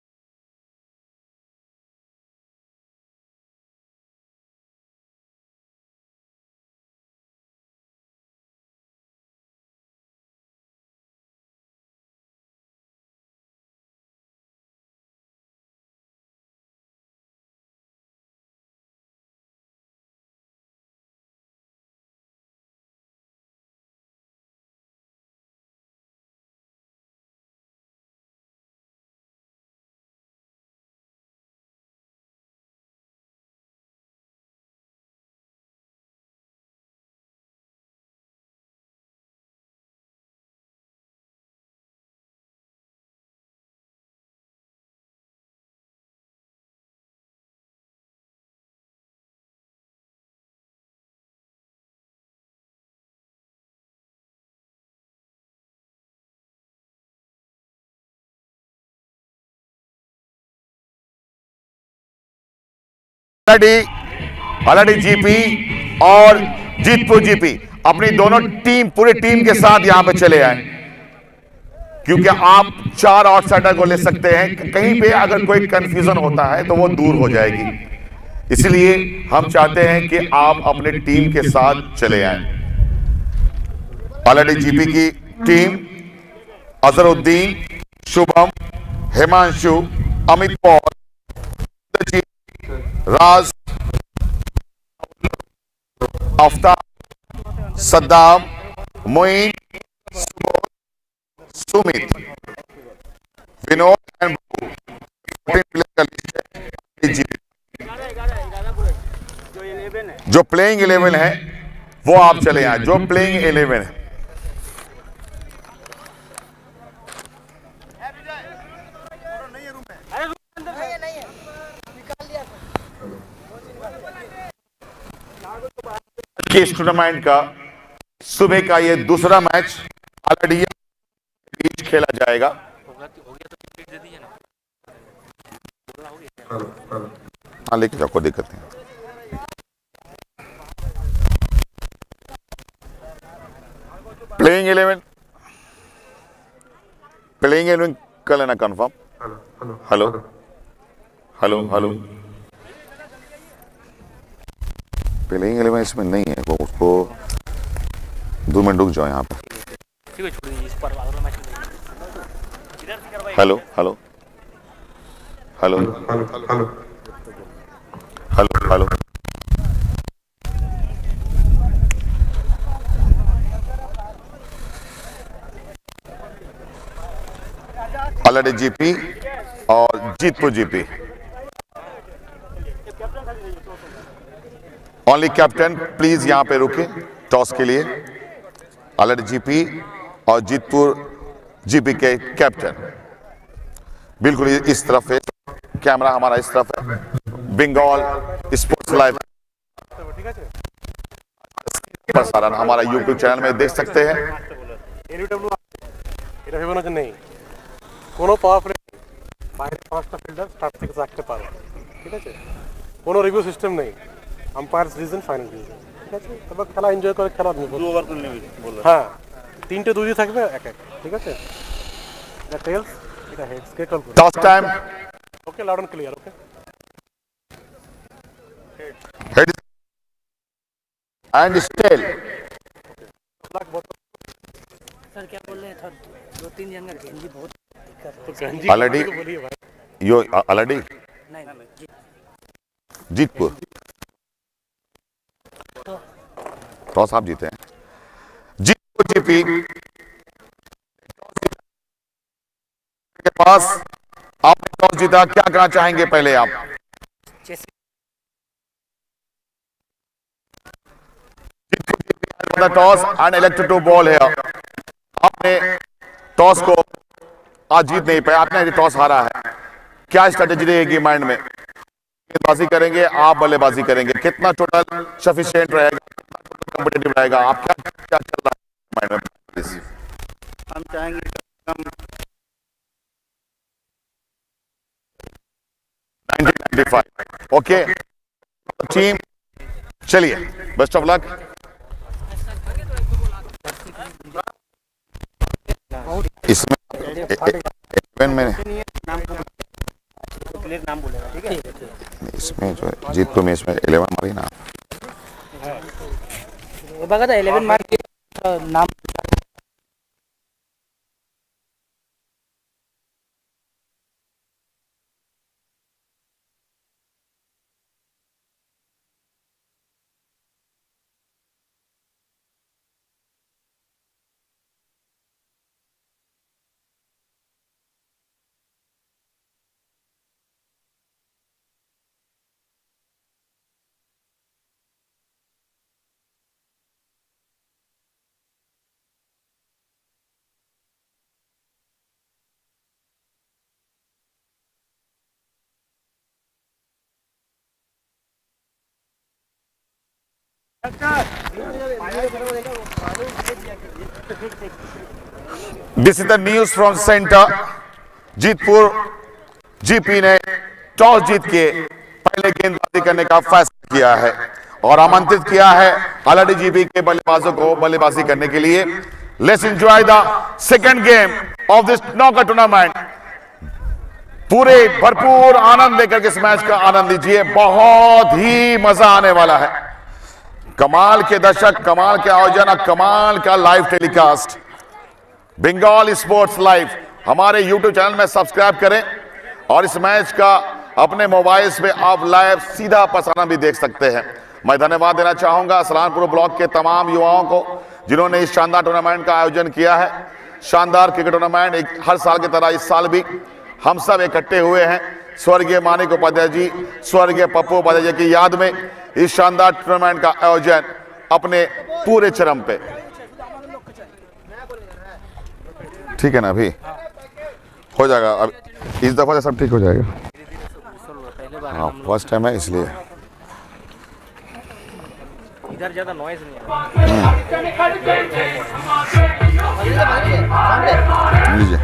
Aladi Aladi GP और जीतपुर जीपी अपनी दोनों टीम, पूरी टीम के साथ यहाँ पे चले आए। क्योंकि आप चार आउटसाइडर को ले सकते हैं, कहीं पे अगर कोई कंफ्यूजन होता है तो वो दूर हो जाएगी। इसलिए हम चाहते हैं कि आप अपने टीम के साथ चले आए। अलाडी जीपी की टीम, अजरुद्दीन, शुभम, हिमांशु, अमित पॉल राज आफ्ताब, सद्दाम, मोइन, सुमित, विनोद जो प्लेइंग इलेवन है, वो आप चले आए। जो प्लेइंग इलेवन है के इस टूर्नामेंट का। सुबह का ये दूसरा मैच ऑलरेडी बीच खेला जाएगा। हाँ लेके जाओ कोई दिक्कत नहीं। प्लेइंग इलेवन प्लेइंग इलेवन कर लेना confirm hello hello hello hello hello playing eleven इसमें नहीं है वो उसको दो मिनट रुक जाओ यहाँ पर। Hello hello. Hello. Hello hello hello. Aladi GP और Jitpur GP. Only captain please यहां पे रुके टॉस के लिए ऑलरेडी जीपी और जीतपुर जीपी के कैप्टन बिल्कुल इस तरफ है कैमरा हमारा इस तरफ है बंगाल स्पोर्ट्स लाइव प्रसारण हमारा यूट्यूब चैनल में देख सकते हैं এনইউডব্লিউ এটা ভেবে না যে নেই কোনো পাওয়ার প্লে বাইরে পাঁচটা ফিল্ডার স্টার্ট থেকে রাখতে পারে ঠিক আছে কোনো রিভিউ সিস্টেম নেই আম্পায়ার্স ডিসিশন ফাইনাল ডিসিশন ঠিক আছে তারপর খেলা এনজয় করে খেলা তুমি दो ओवर करने बोल হ্যাঁ তিনটে দুই থাকবে এক এক ঠিক আছে এটা টেলস এটা হেডস কে কল করবে toss time okay loud and clear okay head and tail lakh বছর सर क्या बोल रहे हैं थर्ड दो तीन जन का गेंजी बहुत दिक्कत তো গঞ্জি Already? बोलिए भाई यो ऑलरेडी नहीं नहीं जी जीतपुर टॉस आप जीते हैं। जीतपुर जीपी के पास आपने टॉस जीता, क्या करना चाहेंगे पहले आप? Toss and elected to ball है। आपने टॉस को आज जीत नहीं पाया, आपने टॉस हारा है। क्या स्ट्रेटेजी रहेगी माइंड में? गेंदबाजी करेंगे आप बल्लेबाजी करेंगे कितना टोटल सफिशियंट रहेगा कॉम्पिटेटिव रहेगा आप क्या क्या चल रहा है माइंड में प्लीज़ हम चाहेंगे कम 1995 ओके टीम चलिए बेस्ट ऑफ़ लक इसमें इलेवन में प्लेयर नाम बोलेगा ठीक है? इसमें जो है जीतपुर में इसमें इलेवन मारी ना। बगा था इलेवन मार्क के नाम this is the news from center Jitpur GP ने टॉस जीत के पहले गेंदबाजी करने का फैसला किया है और आमंत्रित किया है ऑलरेडी जीपी के बल्लेबाजों को बल्लेबाजी करने के लिए। Let's enjoy the second game of this knockout tournament पूरे भरपूर आनंद लेकर के इस मैच का आनंद लीजिए। बहुत ही मज़ा आने वाला है। कमाल के दशक कमाल के आयोजन कमाल का live telecast Bengal sports live हमारे यूट्यूब चैनल में सब्सक्राइब करें और इस मैच का अपने मोबाइल पे आप लाइव सीधा प्रसारण भी देख सकते हैं। मैं धन्यवाद देना चाहूँगा सलानपुर ब्लॉक के तमाम युवाओं को, जिन्होंने इस शानदार टूर्नामेंट का आयोजन किया है। शानदार क्रिकेट टूर्नामेंट हर साल की तरह इस साल भी हम सब इकट्ठे हुए हैं। स्वर्गीय मानिक उपाध्याय जी स्वर्गीय पप्पू उपाध्याय जी की याद में इस शानदार टूर्नामेंट का आयोजन अपने पूरे चरम पे। ठीक है ना अभी? हो जाएगा। अब इस दफ़ा से सब ठीक हो जाएगा। हाँ फ़र्स्ट टाइम है इसलिए। इधर ज़्यादा नॉइज़ नहीं है। लीजिए।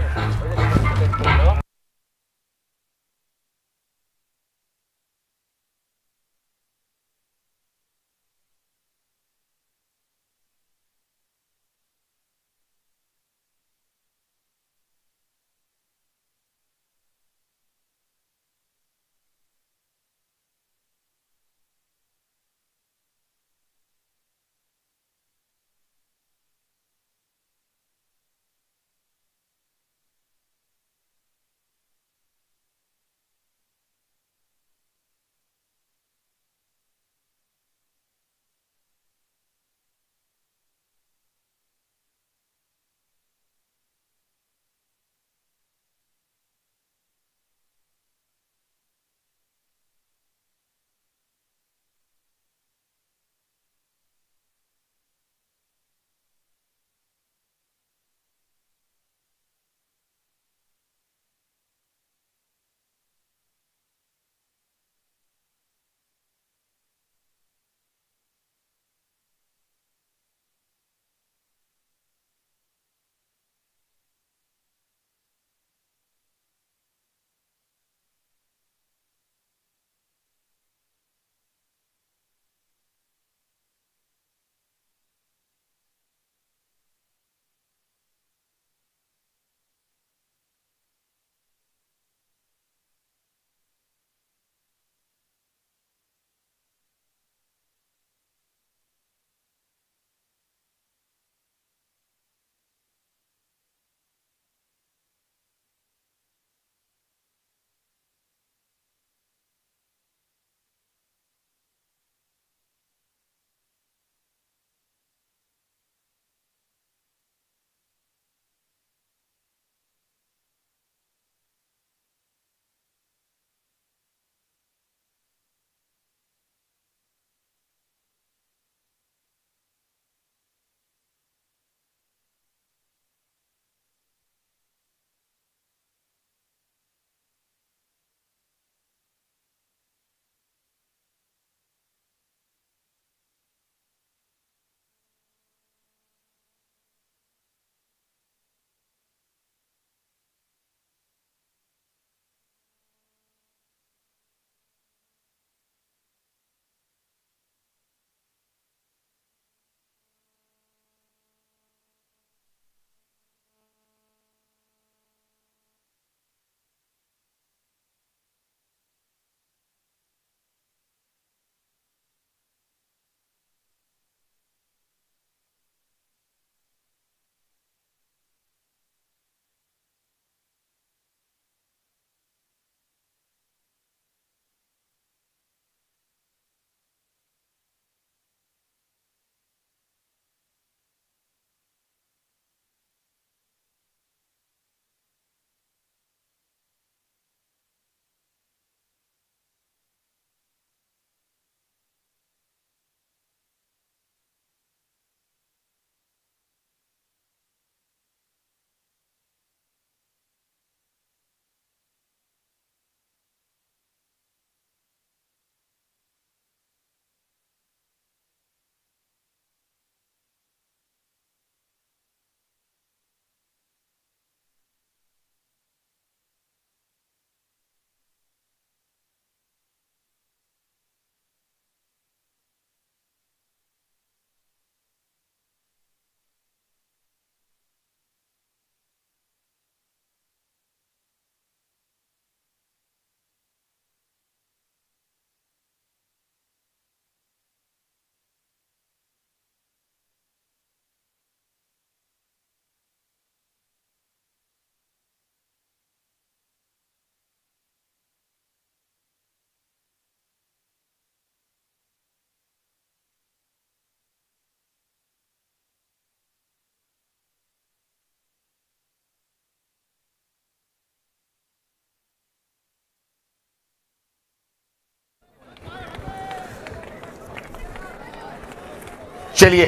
चलिए,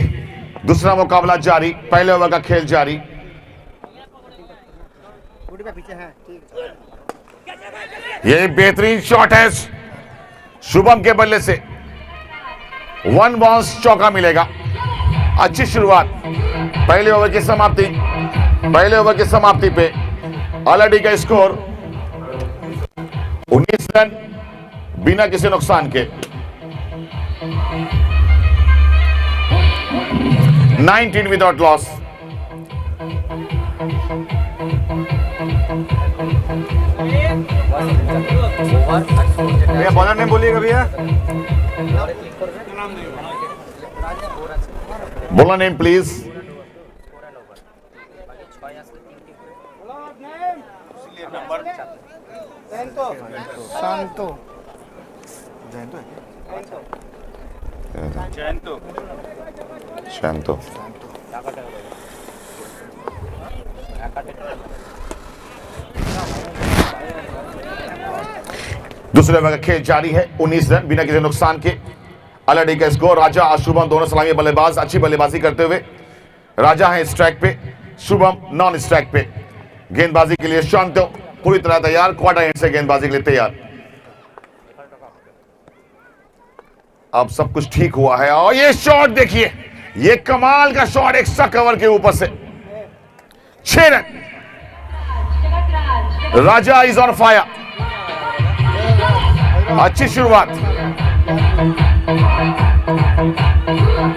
दूसरा मुकाबला जारी, पहले ओवर का खेल जारी। ये बेहतरीन शॉट है, शुभम के बल्ले से। वन बाउंस चौका मिलेगा। अच्छी शुरुआत। पहले ओवर की समाप्ति, पहले ओवर की समाप्ति पे ऑलरेडी का स्कोर 19 रन, बिना किसी नुकसान के। 19 विदाउट लॉस भैया बॉलर नेम बोलिएगा भैया। बोला नेम प्लीज़ जयंतो है दूसरे ओवर का खेल जारी है 19 रन बिना किसी नुकसान के। अलडी का स्कोर राजा और शुभम दोनों सलामी बल्लेबाज अच्छी बल्लेबाजी करते हुए। राजा है स्ट्राइक पे शुभम नॉन स्ट्राइक पे। गेंदबाजी के लिए शांतो पूरी तरह तैयार क्वार्टर एंड से गेंदबाजी के लिए तैयार। अब सब कुछ ठीक हुआ है। और ये शॉट देखिए। ये कमाल का शॉट एक्स्ट्रा कवर के ऊपर से। छह run. Raja is on fire अच्छी शुरुआत।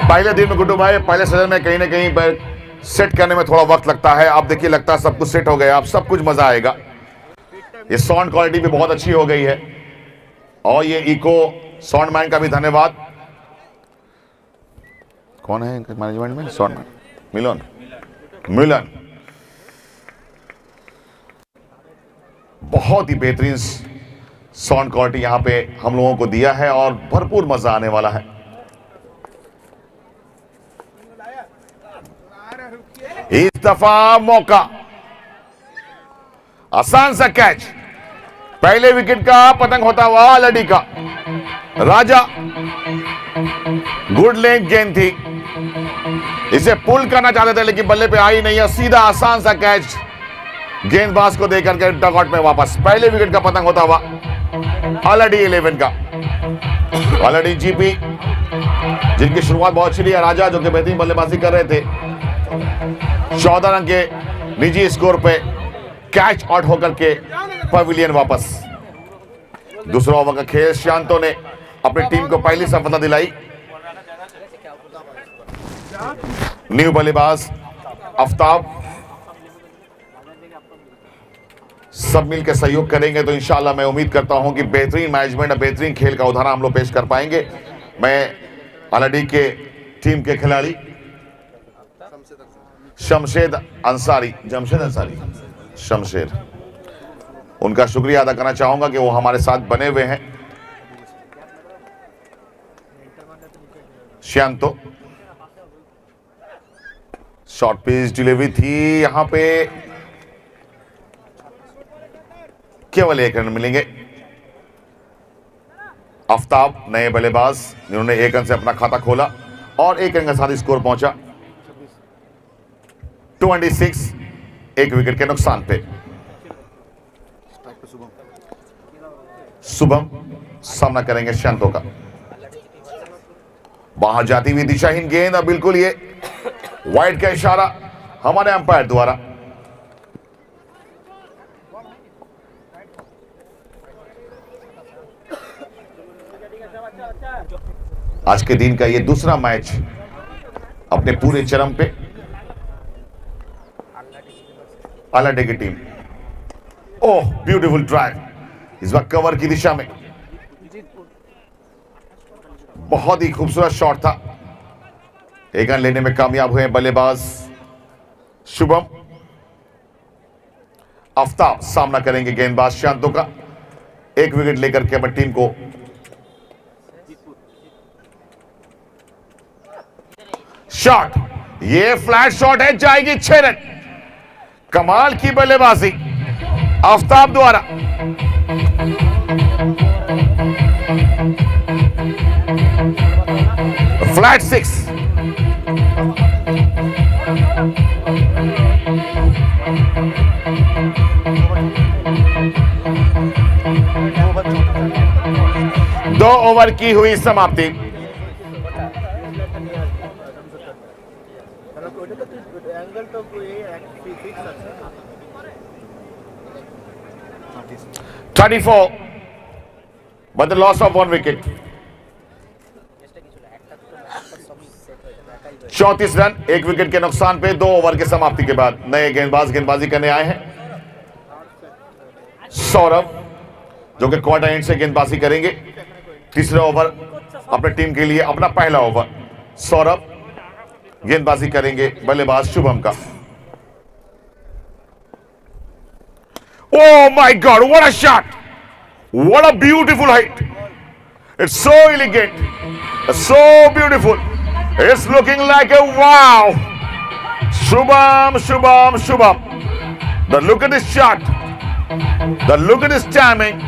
पहले दिन में गुड्डू भाई, पहले सदन में कहीं ना कहीं पर सेट करने में थोड़ा वक्त लगता है। आप देखिए, लगता है सब कुछ सेट हो गया। आप सब कुछ मज़ा आएगा। ये साउंड क्वालिटी भी बहुत अच्छी हो गई है। और ये इको साउंड मैन का भी धन्यवाद। कौन है मैनेजमेंट में? Sound man Milan. मिलन। बहुत ही बेहतरीन साउंड क्वालिटी यहाँ पे हम लोगों को दिया है और भरपूर मज़ा आने वाला है। इस दफ़ा मौका। आसान सा कैच पहले विकेट का, पतंग होता हुआ लड़ी का। राजा, गुड लेंथ गेंद थी। इसे पुल करना चाहते थे, लेकिन बल्ले पे आई नहीं है सीधा आसान सा कैच गेंदबाज को देकर के डगआउट में वापस। पहले विकेट का पतंग होता हुआ ऑलरेडी इलेवन का। ऑलरेडी जीपी, जिनकी शुरुआत बहुत अच्छी है, राजा, जो कि बेहतरीन बल्लेबाजी कर रहे थे। चौदह रन के निजी स्कोर पे कैच आउट होकर के पवेलियन वापस। दूसरा ओवर का खेल शांतो ने अपनी टीम को पहली सफलता दिलाई। न्यू बल्लेबाज आफ्ताब सब मिलकर सहयोग करेंगे तो इंशाल्लाह मैं उम्मीद करता हूँ कि बेहतरीन मैनेजमेंट और बेहतरीन खेल का उदाहरण हम लोग पेश कर पाएँगे। मैं अलाडी के टीम के खिलाड़ी शमशेद अंसारी जमशेद अंसारी शमशेद उनका शुक्रिया अदा करना चाहूँगा कि वो हमारे साथ बने हुए हैं। शांतो शॉर्ट पिच डिलीवरी थी यहाँ पे। केवल एक रन मिलेंगे? आफ्ताब नए बल्लेबाज जिन्होंने एक रन से अपना खाता खोला और एक रन के साथ स्कोर पहुँचा। 26 एक विकेट के नुकसान पे। शुभम शुभम सामना करेंगे शांतो का। बाहर जाती हुई दिशाहीन गेंद और बिल्कुल ये वाइड का इशारा हमारे अंपायर द्वारा। आज के दिन का ये दूसरा मैच अपने पूरे चरम पे। अलाडे की टीम ओह ब्यूटीफुल ड्राइव इस बार कवर की दिशा में। बहुत ही खूबसूरत शॉट था। एक रन लेने में कामयाब हुए बल्लेबाज। शुभम आफ्ताब सामना करेंगे गेंदबाज शांतो का। एक विकेट लेकर के अपनी टीम को। शॉट ये फ्लैट शॉट है, जाएगी छह रन। कमाल की बल्लेबाजी। आफ्ताब द्वारा। flat six. दो ओवर की हुई समाप्ति thirty four but the loss of one wicket. चौतीस रन एक विकेट के नुकसान पे दो ओवर के समाप्ति के बाद नए गेंदबाज गेंदबाजी करने आए हैं सौरभ जो कि क्वार्टर एंड से गेंदबाजी करेंगे तीसरा ओवर अपने टीम के लिए अपना पहला ओवर सौरभ गेंदबाजी करेंगे बल्लेबाज शुभम का Oh my God, what a shot! What a beautiful hit! It's so elegant, so beautiful. It's looking like a wow! Shubham, Shubham, Shubham. The look at this shot. The look at this timing.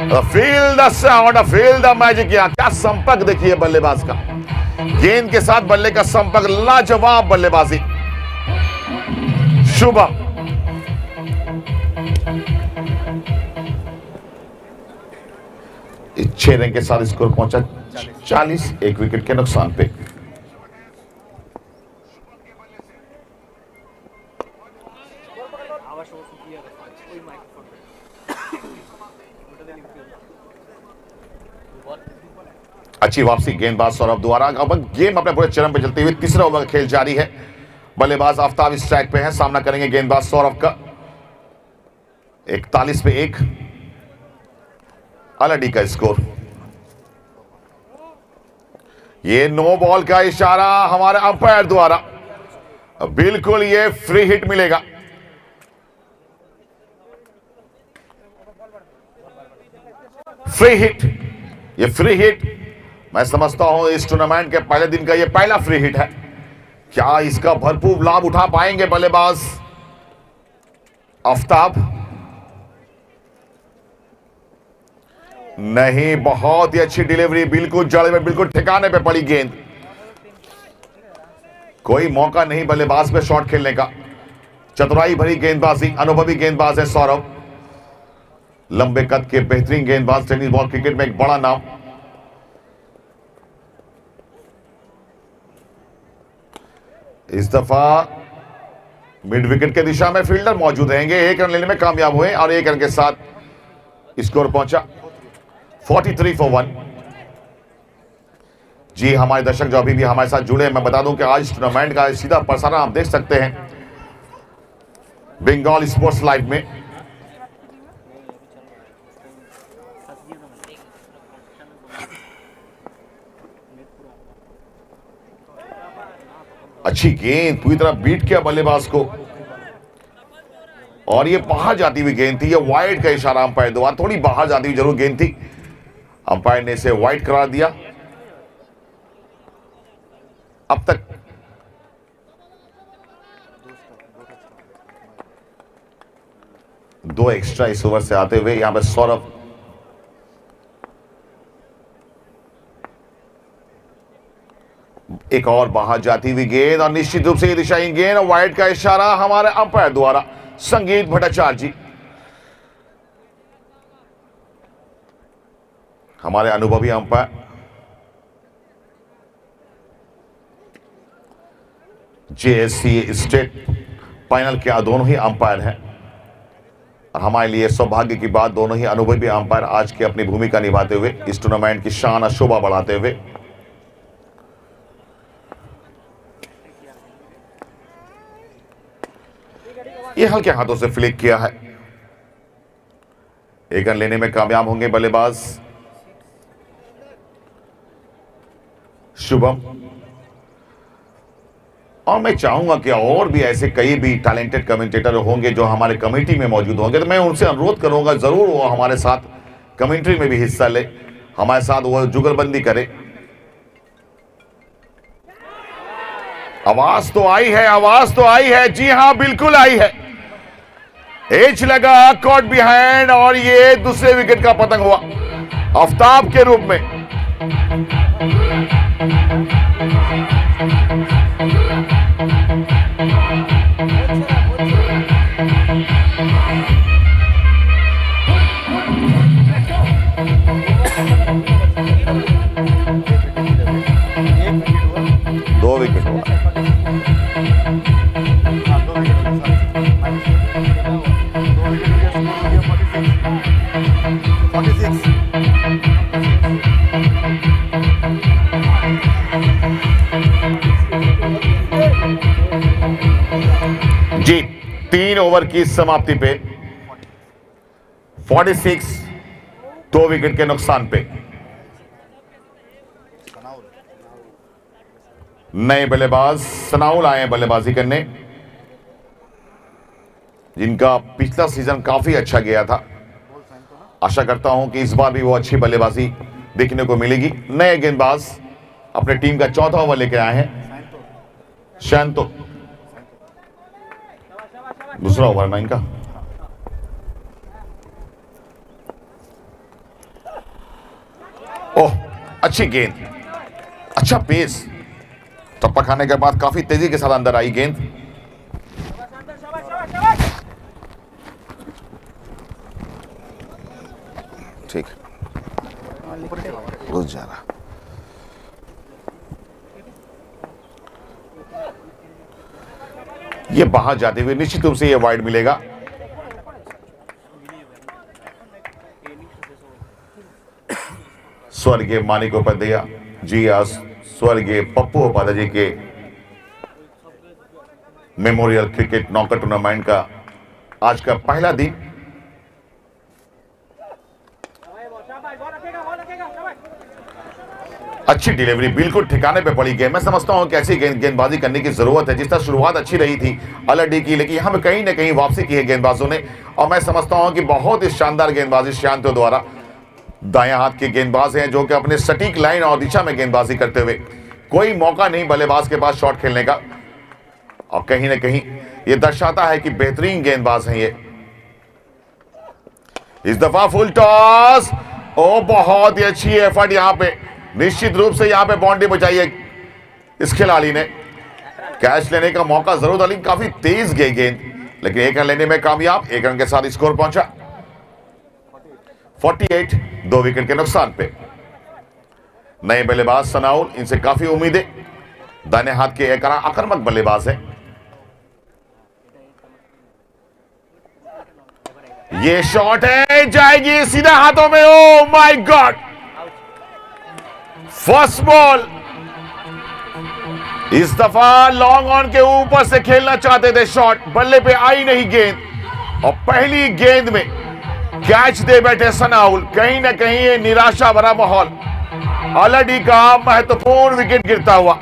The feel the sound, the feel the magic. यहाँ क्या संपर्क देखिए बल्लेबाज का गेंद के साथ बल्ले का संपर्क लाजवाब बल्लेबाजी शुभम छह रन के साथ स्कोर पहुँचा 40 एक विकेट के नुकसान पे अच्छी वापसी, गेंदबाज सौरभ द्वारा। गेम अपने पूरे चरम पर चलते हुए तीसरा ओवर का खेल जारी है। बल्लेबाज आफ्ताब स्ट्राइक पे है, सामना करेंगे गेंदबाज सौरभ का। इकतालीस पे एक। अलडी का स्कोर ये नो बॉल का इशारा हमारे अंपायर द्वारा। बिल्कुल ये फ्री हिट मिलेगा। फ्री हिट ये फ्री हिट मैं समझता हूँ इस टूर्नामेंट के पहले दिन का ये पहला फ्री हिट है। क्या इसका भरपूर लाभ उठा पाएँगे बल्लेबाज? आफ्ताब नहीं, बहुत ही अच्छी डिलीवरी बिल्कुल जड़ में, बिल्कुल ठिकाने पे पड़ी गेंद। कोई मौका नहीं बल्लेबाज पे शॉट खेलने का। चतुराई भरी गेंदबाजी, अनुभवी गेंदबाज है सौरभ। लंबे कद के बेहतरीन गेंदबाज टेनिस बॉल क्रिकेट में एक बड़ा नाम। इस दफ़ा मिड विकेट के दिशा में फील्डर मौजूद रहेंगे एक रन लेने में कामयाब हुए और एक रन के साथ स्कोर पहुँचा। 43 फॉर वन जी, हमारे दर्शक जो अभी भी हमारे साथ जुड़े हैं, मैं बता दूँ कि आज टूर्नामेंट का सीधा प्रसारण आप देख सकते हैं। बंगाल स्पोर्ट्स लाइव में अच्छी गेंद, पूरी तरह बीट किया बल्लेबाज को। और ये बाहर जाती हुई गेंद थी, ये वाइड का इशारा अंपायर द्वारा, थोड़ी बाहर जाती हुई ज़रूर गेंद थी। अंपायर ने इसे वाइड करार दिया। अब तक दो एक्स्ट्रा इस ओवर से आते हुए यहाँ पर सौरभ एक और बाहर जाती हुई गेंद और निश्चित रूप से ये गेंद। और वाइड का इशारा हमारे अंपायर द्वारा। संगीत भट्टाचार्य जी। हमारे अनुभवी अंपायर जेएससी स्टेट फाइनल के दोनों ही अंपायर हैं। और हमारे लिए सौभाग्य की बात, दोनों ही अनुभवी अंपायर आज की अपनी भूमिका निभाते हुए, इस टूर्नामेंट की शान और शोभा बढ़ाते हुए। ये हल्के हाथों से फ्लिक किया है। एक रन लेने में कामयाब होंगे बल्लेबाज। शुभम। और मैं चाहूँगा कि और भी ऐसे कई भी टैलेंटेड कमेंटेटर होंगे जो हमारे कमेटी में मौजूद होंगे। तो मैं उनसे अनुरोध करूँगा, ज़रूर वो हमारे साथ कमेंट्री में भी हिस्सा ले। हमारे साथ वो जुगलबंदी करे। आवाज़ तो आई है, आवाज़ तो आई है। जी हाँ, बिल्कुल आई है। एज लगा कॉट बिहाइंड और ये दूसरे विकेट का पतंग हुआ। आफ्ताब के रूप में। ओवर की समाप्ति पे 46 दो विकेट के नुकसान पे। नए बल्लेबाज, सनाउल आए बल्लेबाजी करने। जिनका पिछला सीज़न काफ़ी अच्छा गया था। आशा करता हूँ कि इस बार भी वो अच्छी बल्लेबाजी देखने को मिलेगी। नए गेंदबाज अपने टीम का चौथा ओवर लेकर आए हैं। शांतो दूसरा ओवर ना इनका। ओह, अच्छी गेंद। अच्छा पेस टप्पा खाने के बाद काफ़ी तेज़ी के साथ अंदर आई गेंद। ठीक। जा रहा ये बाहर जाते हुए निश्चित रूप से ये वाइड मिलेगा। स्वर्गीय मानिक उपाध्याय जी आज स्वर्गीय पप्पू उपाध्याय जी के मेमोरियल क्रिकेट नॉकर टूर्नामेंट का आज का पहला दिन। अच्छी डिलीवरी, बिल्कुल ठिकाने पे पड़ी गेंद मैं समझता हूँ कि ऐसी गेंद, गेंदबाजी करने की ज़रूरत है, जिस तरह शुरुआत अच्छी रही थी, अलडी की, लेकिन यहाँ पे कहीं ना कहीं वापसी की है गेंदबाजों ने। और मैं समझता हूँ कि बहुत ही शानदार गेंदबाजी शांतो द्वारा दाएँ हाथ के गेंदबाज हैं, जो कि अपने सटीक लाइन और दिशा में गेंदबाजी करते हुए कोई मौका नहीं बल्लेबाज के पास शॉट खेलने का। और कहीं ना कहीं ये दर्शाता है कि बेहतरीन गेंदबाज हैं ये। इस दफ़ा फुल टॉस। ओ, बहुत ही अच्छी एफर्ट यहाँ पे। निश्चित रूप से यहाँ पे बाउंड्री बचाई है इस खिलाड़ी ने। कैच लेने का मौका ज़रूर था लेकिन काफ़ी तेज गई गेंद, लेकिन एक रन लेने में कामयाब, एक रन के साथ स्कोर पहुँचा। 48 दो विकेट के नुकसान पे। नए बल्लेबाज सनाउल, इनसे काफ़ी उम्मीदें। दाने हाथ के एक आक्रामक बल्लेबाज है। ये शॉट है, जाएगी सीधा हाथों में oh my god first ball इस दफ़ा लॉन्ग ऑन के ऊपर से खेलना चाहते थे शॉट बल्ले पे आई नहीं गेंद. और पहली गेंद में कैच दे बैठे सनाउल कहीं ना कहीं ये निराशा भरा माहौल. अलडी का महत्वपूर्ण विकेट गिरता हुआ.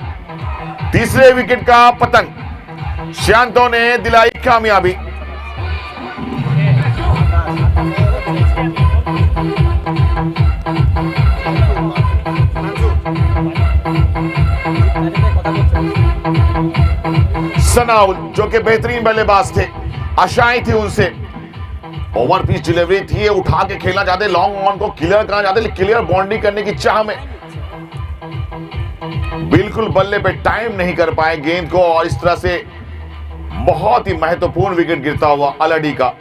तीसरे विकेट का पतंग. शांतो ने दिलाई कामयाबी. सनाउल, जो कि बेहतरीन बल्लेबाज थे, आशाएँ थी उनसे। ओवर पीस डिलीवरी थी ये उठा के खेलना चाहते लॉन्ग ऑन को क्लियर करना चाहते क्लियर बाउंड्री करने की चाह में। बिल्कुल बल्ले पे टाइम नहीं कर पाए, गेंद को, और इस तरह से बहुत ही महत्वपूर्ण विकेट गिरता हुआ अलडी का।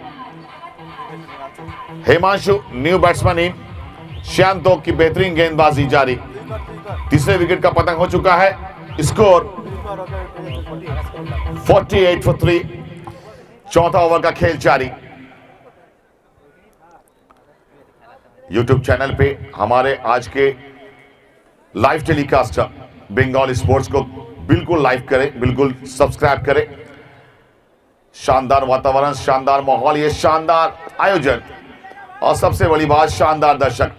Himanshu new batsman in Shanto की बेहतरीन गेंदबाजी जारी। तीसरे विकेट का पतंग हो चुका है स्कोर 48 फॉर थ्री चौथा ओवर का खेल जारी। यूट्यूब चैनल पे हमारे आज के लाइव टेलीकास्ट बंगाल स्पोर्ट्स को बिल्कुल लाइव करें, बिल्कुल सब्सक्राइब करें। शानदार वातावरण, शानदार माहौल, ये शानदार आयोजन। और सबसे बड़ी बात, शानदार दर्शक।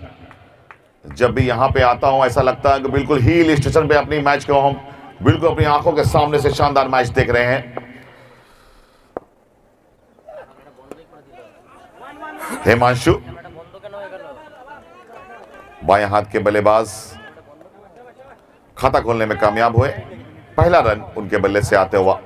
जब भी यहाँ पे आता हूँ, ऐसा लगता है कि बिल्कुल हिल स्टेशन पे अपनी मैच को हम बिल्कुल अपनी आँखों के सामने से शानदार मैच देख रहे हैं। हेमांशु बाएँ हाथ के बल्लेबाज खाता खोलने में कामयाब हुए। पहला रन उनके बल्ले से आते हुआ।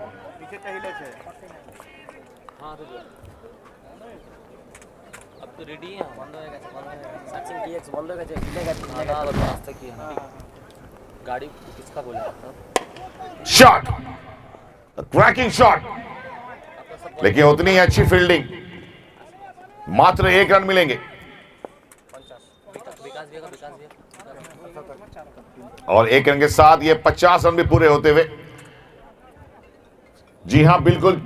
हाँ, हाँ। गाड़ी किसका बोला शॉट क्रैकिंग शॉट लेकिन उतनी अच्छी फील्डिंग मात्र एक रन मिलेंगे. और एक रन के साथ ये 50 रन भी पूरे होते हुए. जी हाँ, बिल्कुल.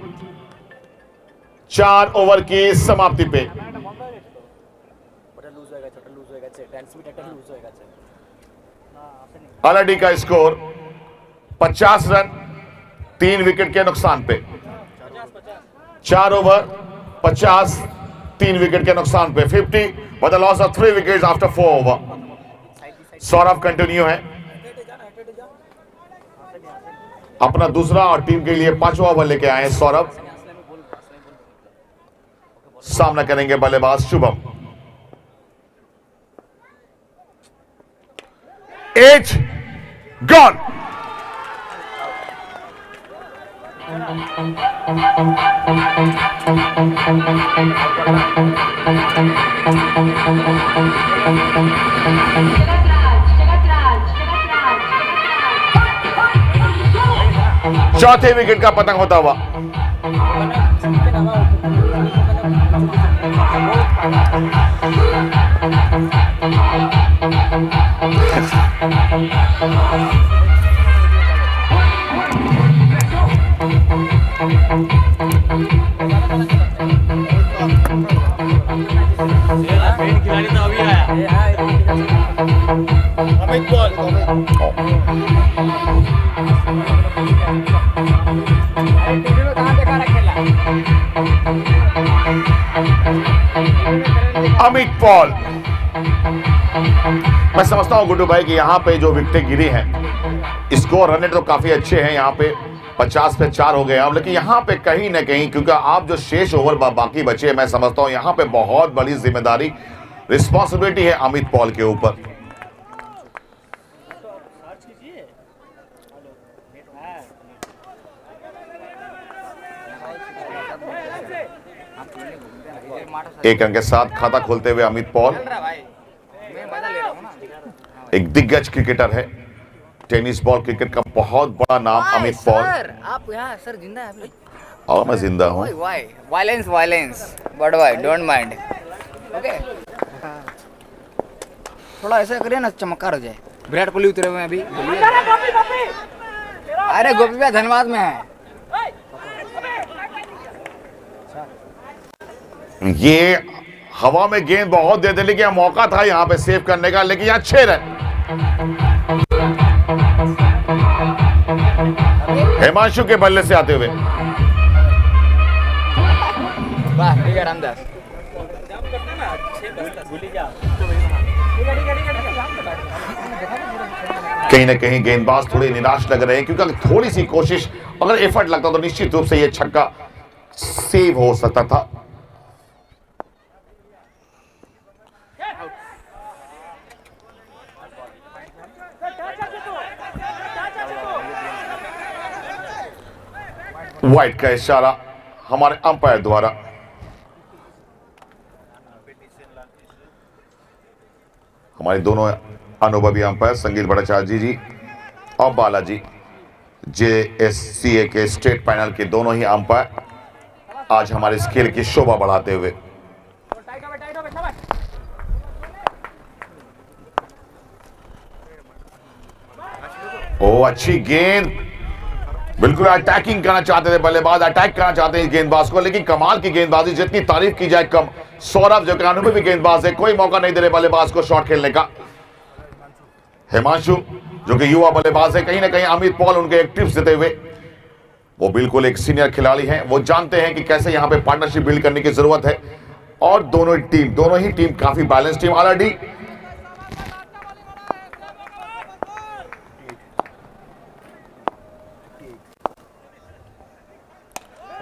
चार ओवर की समाप्ति पे. अलडी का स्कोर 50 रन, तीन विकेट के नुकसान पे। चार ओवर, पचास, तीन विकेट के नुकसान पे। 50 with the loss of three wickets after four over Saurabh continue है। अपना दूसरा और टीम के लिए पांचवा ओवर लेके आए हैं सौरभ। सामना करेंगे बल्लेबाज शुभम। एज गॉन चौथे विकेट का पतंग होता हुआ। खिलाड़ी तो अभी आया अमित पॉल मैं समझता हूँ गुड्डू भाई कि यहाँ पे जो विकेटें गिरी हैं स्कोर रन तो काफ़ी अच्छे हैं यहाँ पे 50 पे चार हो गए हैं अब लेकिन यहाँ पे कहीं ना कहीं क्योंकि आप जो शेष ओवर बा, बाकी बचे हैं, मैं समझता हूँ यहाँ पे बहुत बड़ी ज़िम्मेदारी रिस्पॉन्सिबिलिटी है अमित पॉल के ऊपर। एक अंक के साथ खाता खोलते हुए अमित पॉल एक दिग्गज क्रिकेटर है। टेनिस बॉल क्रिकेट का बहुत बड़ा नाम अमित पॉल आप यहाँ सर ज़िंदा है और मैं ज़िंदा हूँ। Violence violence but why don't mind okay थोड़ा ऐसा करिए ना चमत्कार हो जाए। विराट कोहली उतरे हुए अभी। अरे गोपी भैया धन्यवाद में है। ये हवा में गेंद बहुत दे दे लेकिन यहाँ मौका था यहाँ पे सेव करने का लेकिन यहाँ छह रन। हिमांशु के बल्ले से आते हुए। वाह ठीक है रामदास। कहीं ना कहीं गेंदबाज थोड़े निराश लग रहे हैं, क्योंकि अगर थोड़ी सी कोशिश, अगर एफर्ट लगता तो निश्चित रूप से यह छक्का सेव हो सकता था। वाइट का इशारा हमारे अंपायर द्वारा। हमारे दोनों अनुभवी अंपायर संगीत भट्टाचार्य जी और बालाजी जे एस सी ए के स्टेट पैनल के दोनों ही अंपायर आज हमारे इस खेल की शोभा बढ़ाते हुए। ओ, अच्छी गेंद। बिल्कुल अटैकिंग करना चाहते थे, बल्लेबाज अटैक करना चाहते हैं गेंदबाज को, लेकिन कमाल की गेंदबाजी, जितनी तारीफ़ की जाए कम। सौरभ जो कि अनुभवी गेंदबाज है कोई मौका नहीं दे रहे बल्लेबाज को शॉट खेलने का। हिमांशु, जो कि युवा बल्लेबाज है, कहीं ना कहीं अमित पॉल उनके एक टिप्स देते हुए वो बिल्कुल एक सीनियर खिलाड़ी हैं, वो जानते हैं कि कैसे यहाँ पे पार्टनरशिप बिल्ड करने की ज़रूरत है और दोनों टीम दोनों ही टीम काफ़ी बैलेंस टीम ऑलरेडी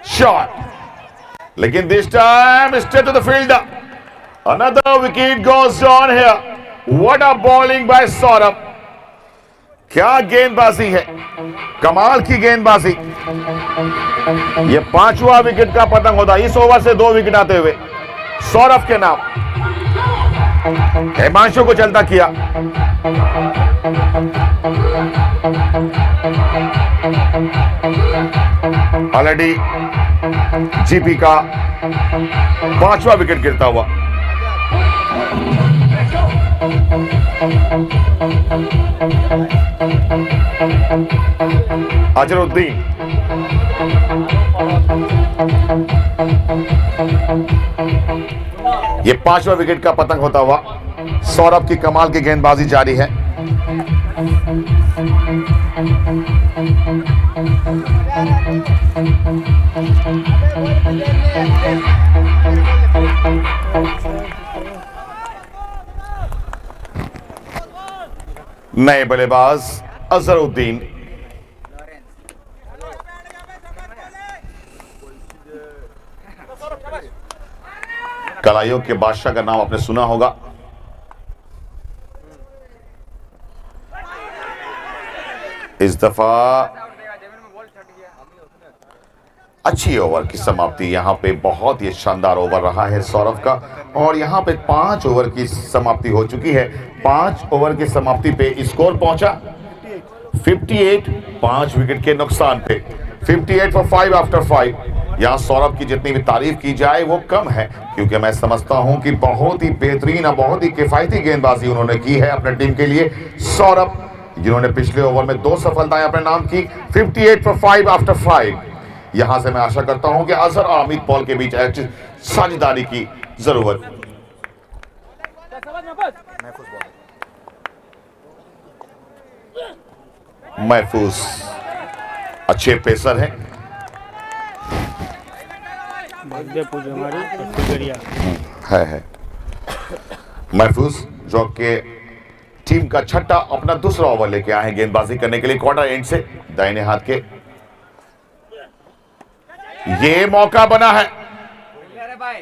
shot. लेकिन this time, straight to the fielder. Another wicket goes on here. What a bowling by Saurabh क्या गेंदबाजी है? कमाल की गेंदबाजी. ये पांचवा विकेट का पतंग होता इस ओवर से दो विकेट आते हुए। सौरभ के नाम। हिमांशु को चलता किया। ऑलरेडी जीपी का पांचवा विकेट गिरता हुआ। अजरुद्दीन ये पांचवा विकेट का पतंग होता हुआ सौरभ की कमाल की गेंदबाजी जारी है। नए बल्लेबाज अजहरुद्दीन। कलाइयों के बादशाह का नाम आपने सुना होगा। इस दफ़ा अच्छी ओवर की समाप्ति। यहाँ पे बहुत ही शानदार ओवर रहा है सौरभ का। और यहाँ पे पाँच ओवर की समाप्ति हो चुकी है। पाँच ओवर की समाप्ति पे स्कोर पहुँचा। 58 पाँच विकेट के नुकसान पे। 58 फॉर फाइव आफ्टर फाइव यहाँ सौरभ की जितनी भी तारीफ़ की जाए, वो कम है। क्योंकि मैं समझता हूँ कि बहुत ही बेहतरीन और बहुत ही किफायती गेंदबाजी उन्होंने की है अपने टीम के लिए। सौरभ, जिन्होंने पिछले ओवर में दो सफलताएँ अपने नाम की 58 फॉर फाइव आफ्टर फाइव यहाँ से मैं आशा करता हूँ कि अजहर और अमित पॉल के बीच साझेदारी की ज़रूरत। महफूज। अच्छे पेसर हैं। है है। महफूज जो के टीम का छठा अपना दूसरा ओवर लेके आए गेंदबाजी करने के लिए क्वार्टर एंड से दाहिने हाथ के। ये मौका बना है।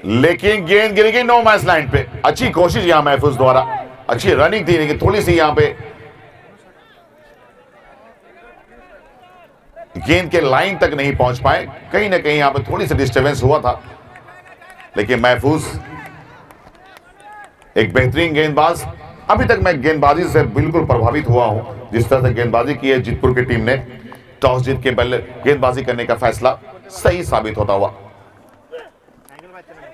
लेकिन गेंद गिरेगी नो मैच लाइन पे। अच्छी कोशिश यहाँ महफूज द्वारा। अच्छी रनिंग थी लेकिन थोड़ी सी यहाँ पे। गेंद के लाइन तक नहीं पहुँच पाए। कहीं ना कहीं यहाँ पे थोड़ी सी डिस्टरबेंस हुआ था। लेकिन महफूज एक बेहतरीन गेंदबाज। अभी तक मैं गेंदबाजी से बिल्कुल प्रभावित हुआ हूँ। जिस तरह से गेंदबाजी की है जितपुर की टीम ने टॉस जीत के पहले गेंदबाजी करने का फैसला। सही साबित होता हुआ।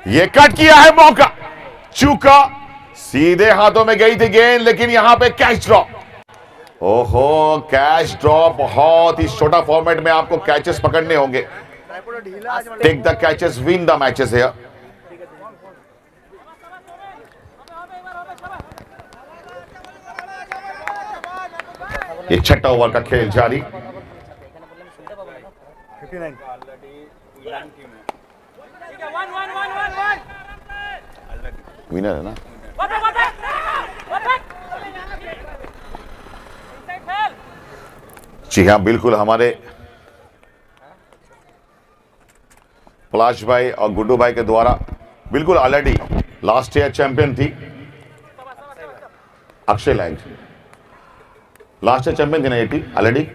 ये कट किया है मौका। चूका सीधे हाथों में गई थी गेंद, लेकिन यहाँ पे कैच ड्रॉप। ओहो, कैच ड्रॉप बहुत ही छोटा फॉर्मेट में आपको कैचेस पकड़ने होंगे। Take the catches win the matches है ये छठा ओवर का खेल जारी। विनर है ना जी हाँ बिल्कुल हमारे पलाश भाई और गुड्डू भाई के द्वारा बिल्कुल ऑलरेडी लास्ट ईयर चैंपियन थी। अक्षय लैंग लास्ट ईयर चैंपियन थी ना ये टीम ऑलरेडी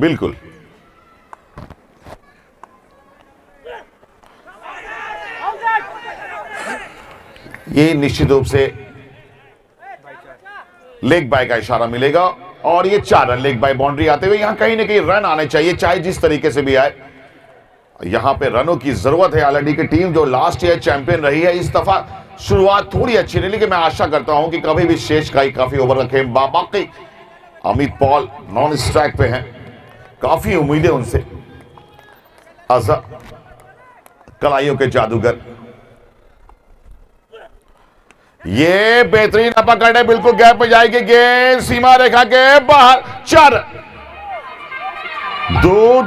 बिल्कुल। ये निश्चित रूप से लेग बाय का इशारा मिलेगा। और ये चार रन लेग बाय बाउंड्री आते हुए यहाँ कहीं ना कहीं रन आने चाहिए, चाहे जिस तरीके से भी आए। यहाँ पे रनों की ज़रूरत है ऑलरेडी की टीम, जो लास्ट ईयर चैंपियन रही है। इस दफ़ा शुरुआत थोड़ी अच्छी नहीं लेकिन मैं आशा करता हूँ कि कभी भी शेष का ही काफ़ी ओवर रखे। बाकी अमित पॉल नॉन स्ट्राइक पे हैं। काफ़ी उम्मीदें उनसे। कलाइयों के जादूगर। ये बेहतरीन अपकड़ है बिल्कुल गैप में जाएगी गेंद सीमा रेखा के बाहर चार। दो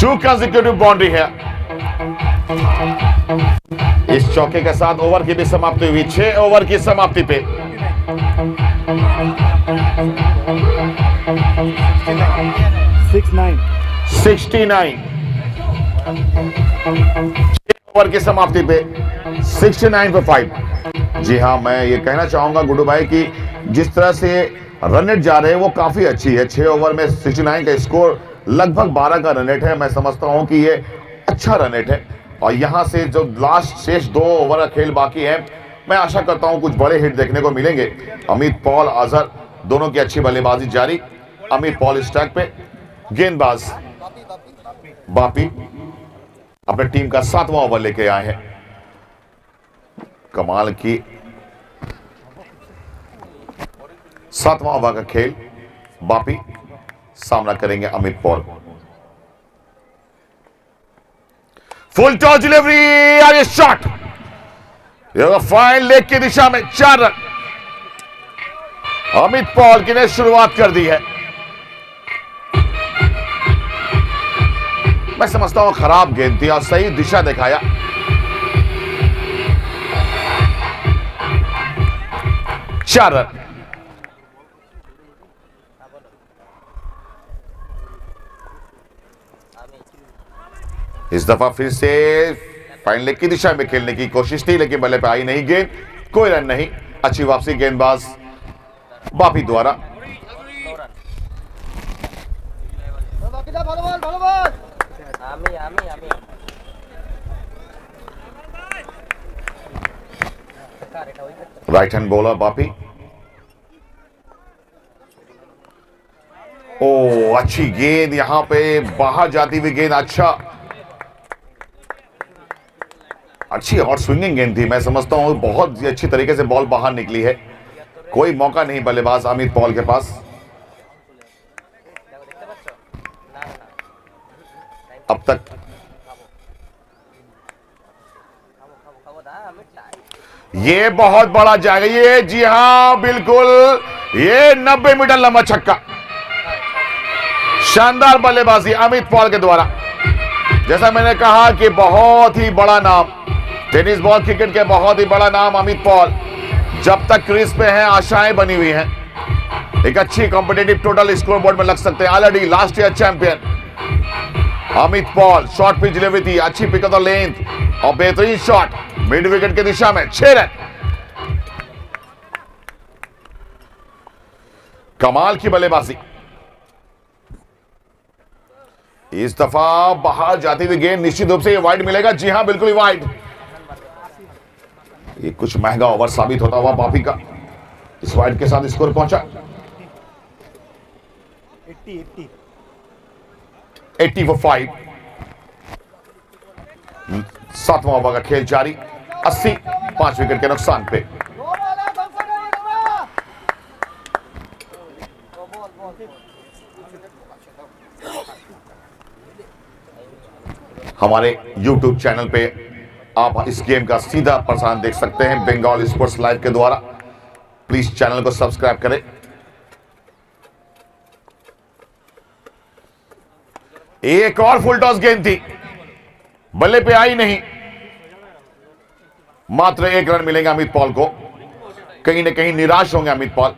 टू कंसिक्यूटिव बाउंड्री है। इस चौके के साथ ओवर की भी समाप्ति हुई छह ओवर की समाप्ति पे। Six nine. 69 ओवर की समाप्ति पे 69 पे 5 जी हाँ मैं ये कहना चाहूँगा गुड्डू भाई कि जिस तरह से रन रेट जा रहे हैं, वो काफ़ी अच्छी है। छह ओवर में 69 का स्कोर लगभग 12 का रन रेट है। मैं समझता हूँ कि ये अच्छा रन रेट है। और यहाँ से जो लास्ट शेष दो ओवर का खेल बाकी है, मैं आशा करता हूँ कुछ बड़े हिट देखने को मिलेंगे। अमित पॉल अजहर दोनों की अच्छी बल्लेबाजी जारी। अमित पॉल स्टैक पे। गेंदबाज, बापी। अपने टीम का सातवां ओवर लेके आए हैं। कमाल की। सातवां ओवर का खेल बापी सामना करेंगे Amit Paul. Full toss delivery और ये शॉट फाइन लेग की दिशा में चार रन। अमित पॉल की ने शुरुआत कर दी है। मैं समझता हूँ खराब गेंद थी और सही दिशा दिखाया। चार रन इस दफ़ा फिर से फाइन लेग की दिशा में खेलने की कोशिश थी, लेकिन बल्ले पे आई नहीं गेंद। कोई रन नहीं। अच्छी वापसी गेंदबाज बापी द्वारा। Right hand bowler, Bapi. ओ अच्छी गेंद यहाँ पे बाहर जाती हुई गेंद अच्छा। अच्छी और स्विंगिंग गेंद थी मैं समझता हूँ बहुत अच्छी तरीके से बॉल बाहर निकली है। कोई मौका नहीं बल्लेबाज अमित पॉल के पास। अब तक ये बहुत बड़ा जाएगा ये जी हाँ बिल्कुल। ये 90 मीटर लंबा छक्का। शानदार बल्लेबाजी अमित पॉल के द्वारा। जैसा मैंने कहा कि बहुत ही बड़ा नाम, टेनिस बॉल क्रिकेट के बहुत ही बड़ा नाम अमित पॉल। जब तक क्रीज पे हैं, आशाएँ बनी हुई हैं। एक अच्छी कॉम्पिटेटिव टोटल स्कोर बोर्ड में लग सकते हैं। Already last year champion Amit Paul short pitch delivery थी, अच्छी पिक ऑफ़ द लेंथ और बेहतरीन शॉट मिड विकेट की दिशा में छह रन। कमाल की बल्लेबाजी। इस दफ़ा बाहर जाती हुई गेंद निश्चित रूप से ये वाइड मिलेगा। जी हाँ, बिल्कुल वाइड ये कुछ महँगा ओवर साबित होता हुआ बापी का इस वाइड के साथ स्कोर पहुँचा। 80 80 80 फॉर फाइव सातवां ओवर का खेल जारी। 80 पाँच विकेट के नुकसान पे। हमारे YouTube चैनल पे आप इस गेम का सीधा प्रसारण देख सकते हैं बंगाल स्पोर्ट्स लाइव के द्वारा। प्लीज़ चैनल को सब्सक्राइब करें। एक और फुल टॉस गेंद थी। बल्ले पे आई नहीं। मात्र एक रन मिलेंगे अमित पॉल को। कहीं ना कहीं निराश होंगे अमित पॉल।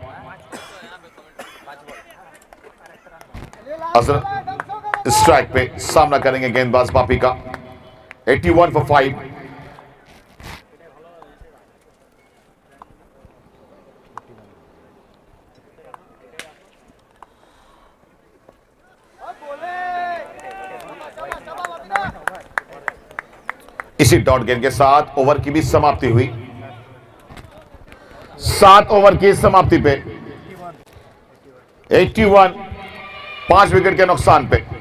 स्ट्राइक पे सामना करेंगे गेंदबाज पापी का। 81 फॉर फाइव इसी डॉट गेंद के साथ ओवर की भी समाप्ति हुई। सात ओवर की समाप्ति पे। 81, पाँच विकेट के नुकसान पे।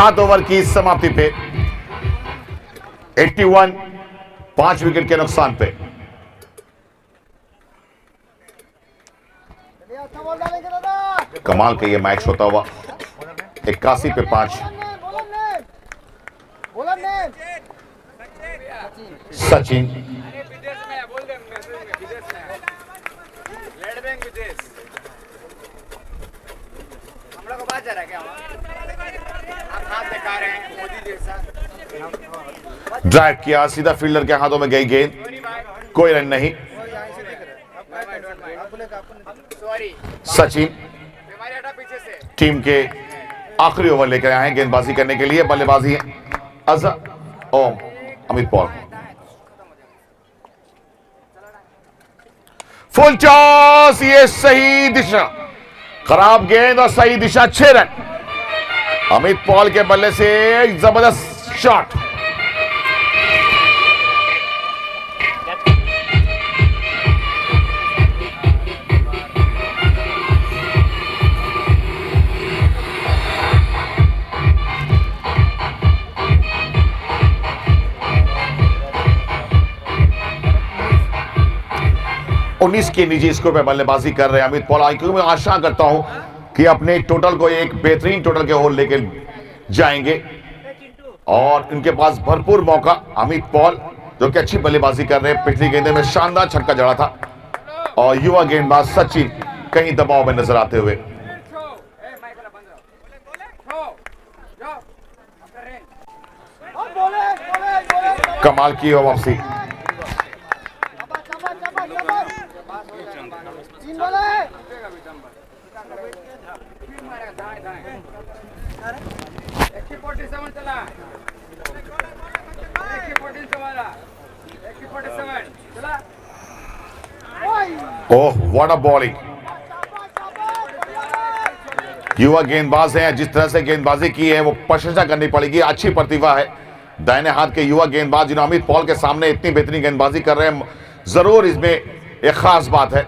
सात ओवर की समाप्ति पे 81 पाँच विकेट के नुकसान पे। कमाल का ये मैच होता हुआ, इक्यासी पे पाँच। सचिन। ड्राइव किया, सीधा फील्डर के हाथों में गई गेंद। कोई रन नहीं। सचिन टीम के आखिरी ओवर लेकर आए हैं गेंदबाजी करने के लिए। बल्लेबाजी Azhar Om Amit Paul. Full toss, ये सही दिशा। खराब गेंद और सही दिशा, छह रन। अमित पॉल के बल्ले से ज़बरदस्त shot. उन्नीस के निजी स्कोर पर बल्लेबाजी कर रहे हैं अमित पौला क्योंकि मैं आशा करता हूँ कि अपने टोटल को एक बेहतरीन टोटल के ओर लेकर जाएँगे और इनके पास भरपूर मौका, अमित पॉल, जो कि अच्छी बल्लेबाजी कर रहे हैं। पिछली गेंदे में शानदार छक्का जड़ा था। और युवा गेंदबाज सचिन कहीं दबाव में नज़र आते हुए। कमाल की वापसी। ओह व्हाट अ बॉलिंग युवा गेंदबाज हैं, जिस तरह से गेंदबाजी की है, वो प्रशंसा करनी पड़ेगी, अच्छी प्रतिभा है। दाहिने हाथ के युवा गेंदबाज जिन्होंने अमित पॉल के सामने इतनी बेहतरीन गेंदबाजी कर रहे हैं, ज़रूर इसमें एक खास बात है।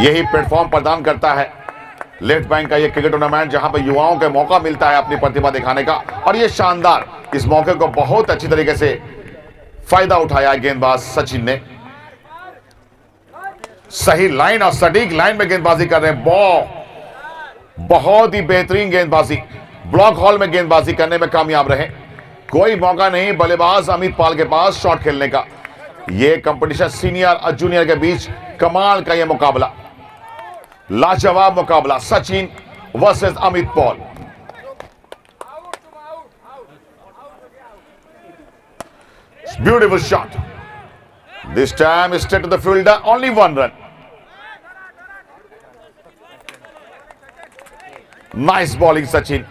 यही प्लेटफॉर्म प्रदान करता है। लेफ़्ट बैंक का ये क्रिकेट टूर्नामेंट जहाँ पर युवाओं को मौका मिलता है अपनी प्रतिभा दिखाने का। और ये शानदार, इस मौके को बहुत अच्छी तरीके से फ़ायदा उठाया गेंदबाज सचिन ने। सही लाइन और सटीक लाइन में गेंदबाजी कर रहे हैं। बॉ बहुत ही बेहतरीन गेंदबाजी। ब्लॉक हॉल में गेंदबाजी करने में कामयाब रहे। कोई मौका नहीं बल्लेबाज अमित पाल के पास शॉट खेलने का। यह कंपटीशन सीनियर और जूनियर के बीच कमाल का यह मुकाबला। लाजवाब मुकाबला, Sachin versus Amit Paul. Beautiful shot This time straight to the fielder, only one run. Nice bowling Sachin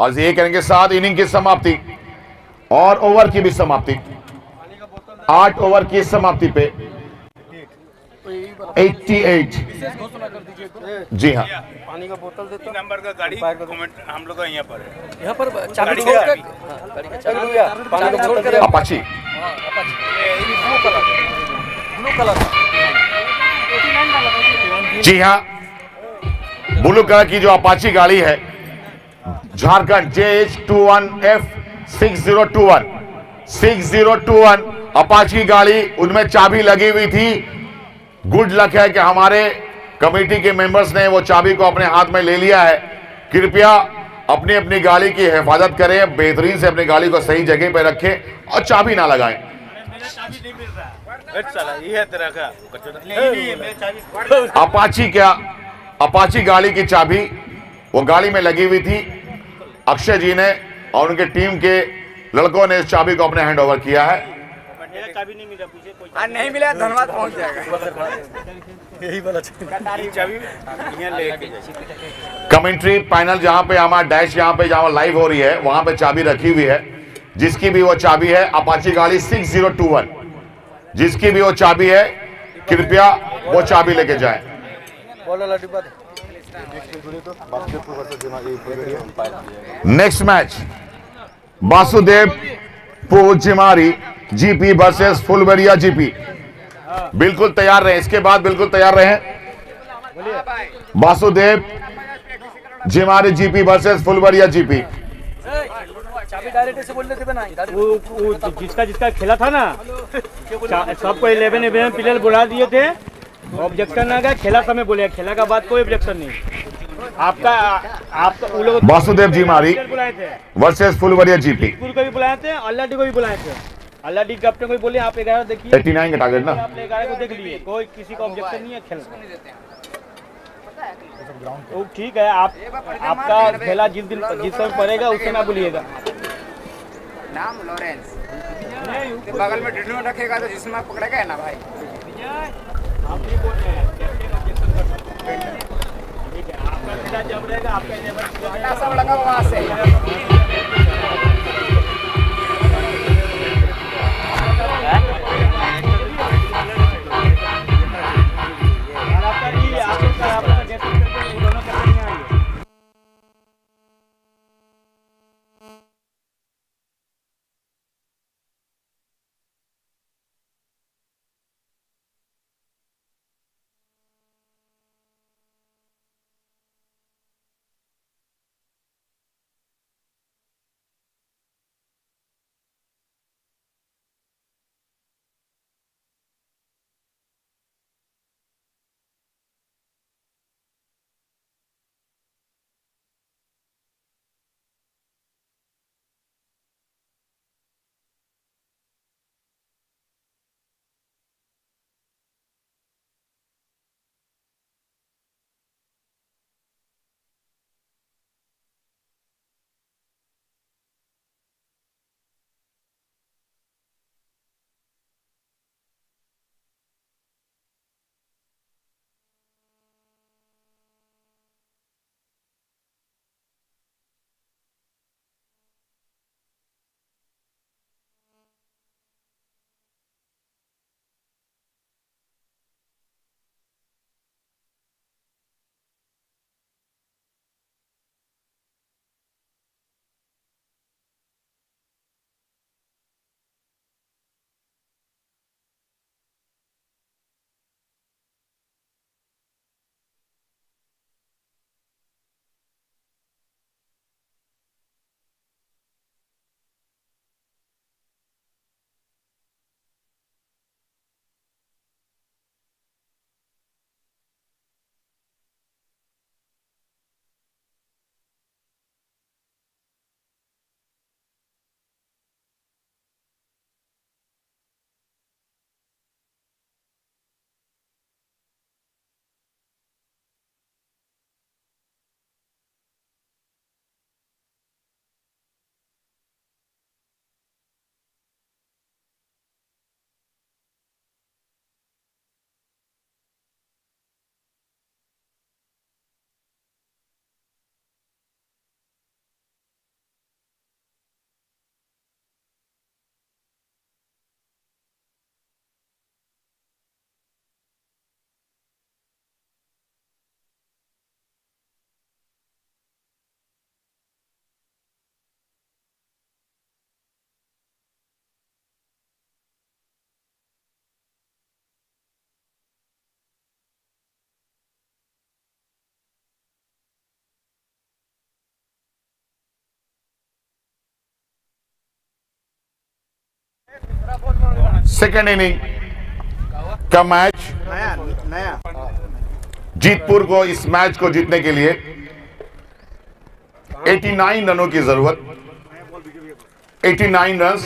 और ये करेंगे साथ इनिंग की समाप्ति और ओवर की भी समाप्ति आठ ओवर की समाप्ति पे 88 जी हाँ। पानी का बोतल देते नंबर का गाड़ी कमेंट हम लोग यहाँ पर है। यहाँ पर चाबी गाड़ी छोड़ कर हाँ, गाड़ी का चाबी चाबी छोड़ कर Apache blue colour blue colour जी हाँ। ब्लू कलर की जो अपाची गाड़ी है Jharkhand J H two one F six zero two one six zero two one Apache गाड़ी उनमें चाबी लगी हुई थी। गुड लक है कि हमारे कमेटी के मेंबर्स ने वो चाबी को अपने हाथ में ले लिया है। कृपया अपनी अपनी गाड़ी की हिफाजत करें, बेहतरीन से अपनी गाड़ी को सही जगह पर रखें और चाबी ना लगाएँ। अपाची क्या? अपाची गाड़ी की चाबी, वो गाड़ी में लगी हुई थी। अक्षय जी ने और उनके टीम के लड़कों ने इस चाबी को अपने हैंड ओवर किया है। मेरा चाबी नहीं मिला पीछे कोई आज नहीं मिला धन्यवाद पहुँच जाएगा। चाबी। यहाँ लेके जाए कमेंट्री पैनल जहाँ पे हमारा डैश जहाँ पे जहाँ लाइव हो रही है वहाँ पे चाबी रखी हुई है। जिसकी भी वो चाबी है अपाची गाड़ी 6021 जिसकी भी वो चाबी है कृपया वो चाबी लेके जाएँ। Next match Vasudev Pujimari. GP versus Phulbaria GP बिल्कुल तैयार रहे इसके बाद बिल्कुल तैयार रहे। Vasudev Jimari GP versus Phulbaria GP चाबी डायरेक्ट ऐसे बोल देते ना वो, वो जिसका जिसका खेला था ना सबको इलेवन इलेवन प्लेयर बुला दिए थे। ऑब्जेक्शन आ गया खेला समय बोले खेला का बाद कोई ऑब्जेक्शन नहीं। आपका वो लोग वासुदेव जी मारी वर्सेस फुलबरिया जीपी को भी बुलाए थे अल्लाह को भी बुलाए थे। अल्लाह डी कैप्टन को बोले आप ग्यारह देखिए। 89 का टारगेट ना। आप ग्यारह को देख लिए। कोई किसी का ऑब्जेक्शन नहीं है खेल तो ठीक है आप आपका खेला जिस दिन जिस समय पड़ेगा उस समय बोलिएगा। नाम लॉरेंस। तो बगल में डिटो रखेगा तो जिसमें पकड़ेगा है ना भाई? आप ये बोल रहे हैं कैप्टन ऑब्जेक्शन कर सकते हैं ठीक है आपका खेला जब रहेगा आपका सब लगा वहाँ से। सेकेंड इनिंग का मैच नया नया जीतपुर को इस मैच को जीतने के लिए 89 रनों की ज़रूरत। 89 रन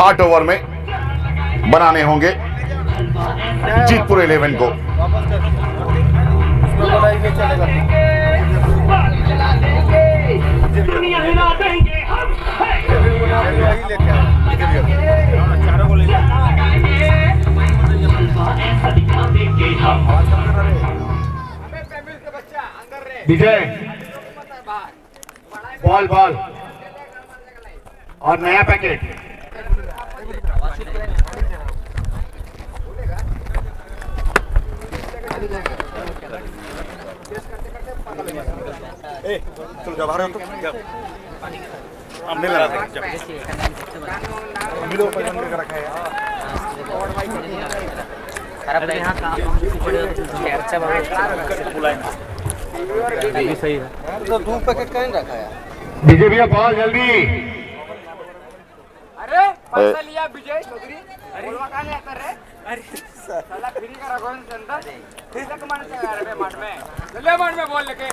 आठ ओवर में बनाने होंगे जीतपुर 11 को। Vijay ball ball. और नया पैकेट चलो आ रहे हो तो अब नहीं लगा मिलो पैसा लेकर रखा है लगे हाँ अच्छा सही है तो दो पैकेट कहीं रखा है विजय भैया बॉल जल्दी। अरे पैसा लिया विजय चौधरी। बोलवा कहाँ नहीं रे? अरे साला फ्री का रखो चंदा फिर तक माने से अरे माठ में। ले माठ में बोल लेके।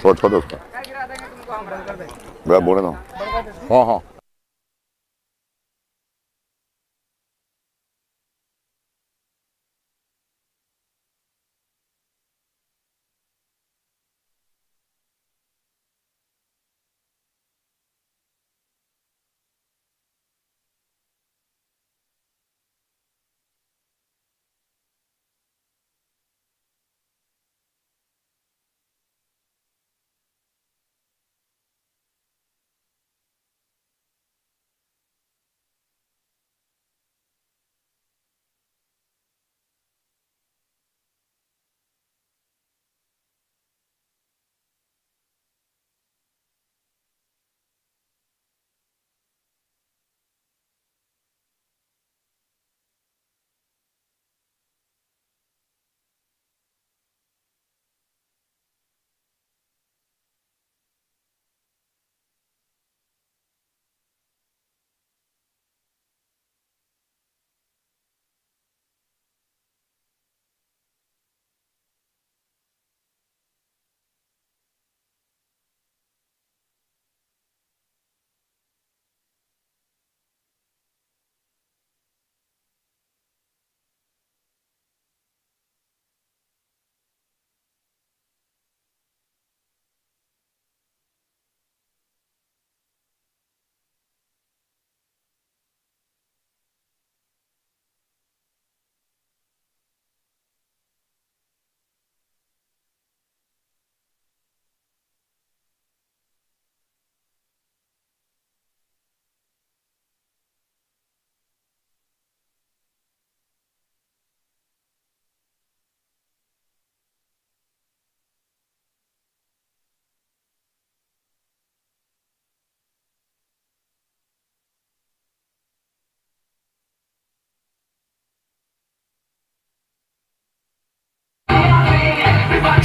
छोड़ छोड़ उसका क्या गिरा देंगे तुमको? हम रन कर देंगे। मैं बोले ना हाँ हाँ।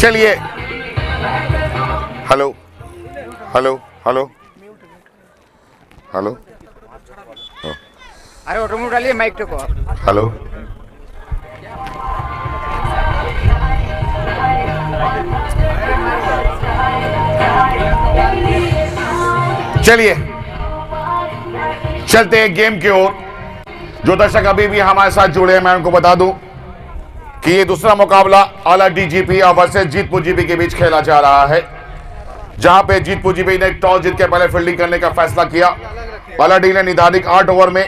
चलिए। हेलो। हेलो। हेलो। हेलो। अरे ऑटोमोट डालिए माइक को हेलो। चलिए। चलते हैं गेम की ओर। जो दर्शक अभी भी हमारे साथ जुड़े हैं मैं उनको बता दूँ। कि ये दूसरा मुकाबला आला डीजीपी और वर्सेस जीतपुर जीपी के बीच खेला जा रहा है। जहाँ पे जीतपुर जीपी ने टॉस जीत के पहले फील्डिंग करने का फैसला किया। आला डी ने निर्धारित आठ ओवर में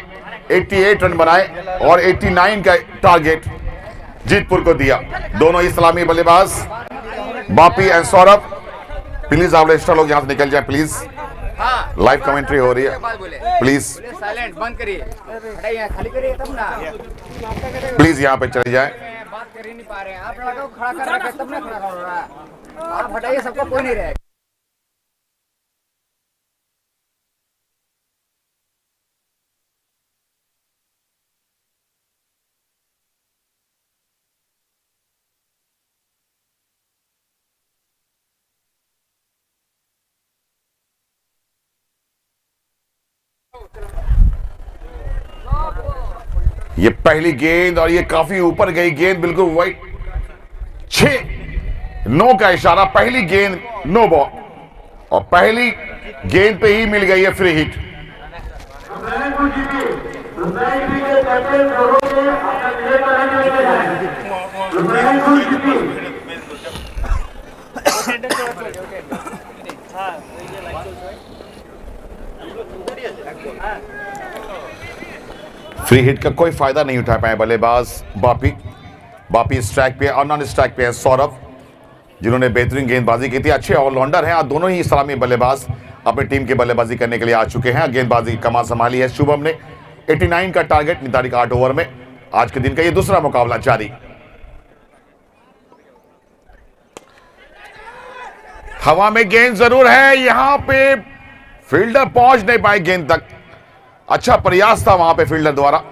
88 रन बनाए और 89 का टारगेट जीतपुर को दिया। दोनों ही सलामी बल्लेबाज बापी एंड सौरभ। प्लीज़ आप एक्स्ट्रा लोग यहाँ से निकल जाए प्लीज़ हाँ लाइव कमेंट्री हो रही है। प्लीज़ साइलेंट बंद करिए। खाली करिए तब ना। प्लीज़ यहाँ पे चले जाए। बात कर ही नहीं पा रहे हैं। आप लड़का खड़ा कर रखा है तब खड़ा कर रहा है आप हटाइए सबको कोई नहीं रहेगा। Thank you. ये पहली गेंद और ये काफ़ी ऊपर गई गेंद, बिल्कुल वाइट छ नो का इशारा, पहली गेंद, नो बॉल और पहली गेंद पे ही मिल गई है फ्री हिट फ्री हिट का कोई फ़ायदा नहीं उठा पाए बल्लेबाज बापी बापी स्ट्राइक पे और नॉन स्ट्राइक पे है सौरभ जिन्होंने बेहतरीन गेंदबाजी की थी। अच्छे ऑलराउंडर हैं, और दोनों ही सलामी बल्लेबाज अपनी टीम की बल्लेबाजी करने के लिए आ चुके हैं। गेंदबाजी की कमान संभाली है शुभम ने। 89 का टारगेट निर्धारित आठ ओवर में। आज के दिन का ये दूसरा मुकाबला जारी। हवा में गेंद ज़रूर है, यहाँ पे फील्डर पहुँच नहीं पाए गेंद तक। अच्छा प्रयास था वहाँ पे फील्डर द्वारा।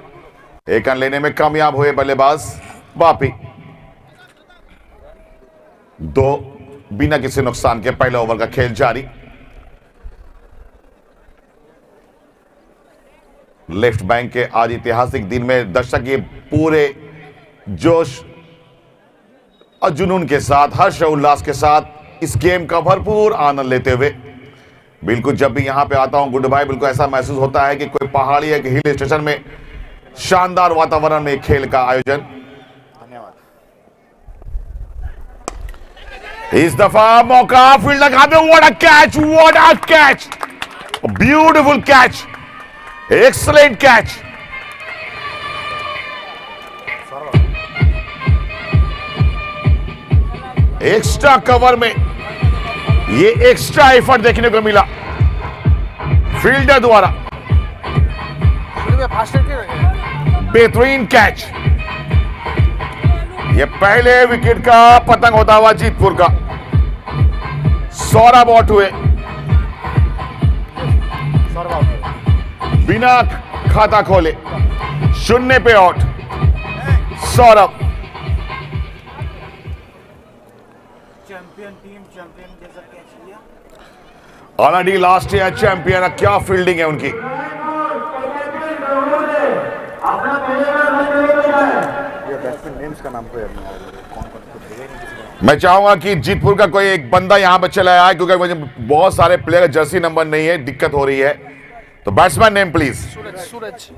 एक रन लेने में कामयाब हुए बल्लेबाज बापी। दो, बिना किसी नुकसान के पहले ओवर का खेल जारी। लेफ़्ट बैंक के आज ऐतिहासिक दिन में दर्शक ये पूरे जोश और जुनून के साथ, हर्ष उल्लास के साथ इस गेम का भरपूर आनंद लेते हुए बिल्कुल जब भी यहाँ पे आता हूँ, गुड बाय। बिल्कुल ऐसा महसूस होता है कि कोई पहाड़ी या हिल स्टेशन में शानदार वातावरण में खेल का आयोजन। इस दफ़ा मौका, फ़ील्ड लगा दे what a catch what a catch beautiful catch excellent catch extra cover में ये एक्स्ट्रा एफर्ट देखने को मिला। फील्डर द्वारा। बेहतरीन कैच ये पहले विकेट का पतंग होता हुआ जीतपुर का। सौरभ आउट हुए। बिना खाता खोले। शून्य पे out Saurabh. Already last year champion है क्या फील्डिंग है उनकी? ने मैं चाहूँगा कि जीतपुर का कोई एक बंदा यहाँ पर चला आए क्योंकि मुझे बहुत सारे प्लेयर जर्सी नंबर नहीं है दिक्कत हो रही है। तो batsman name please Suraj Suraj.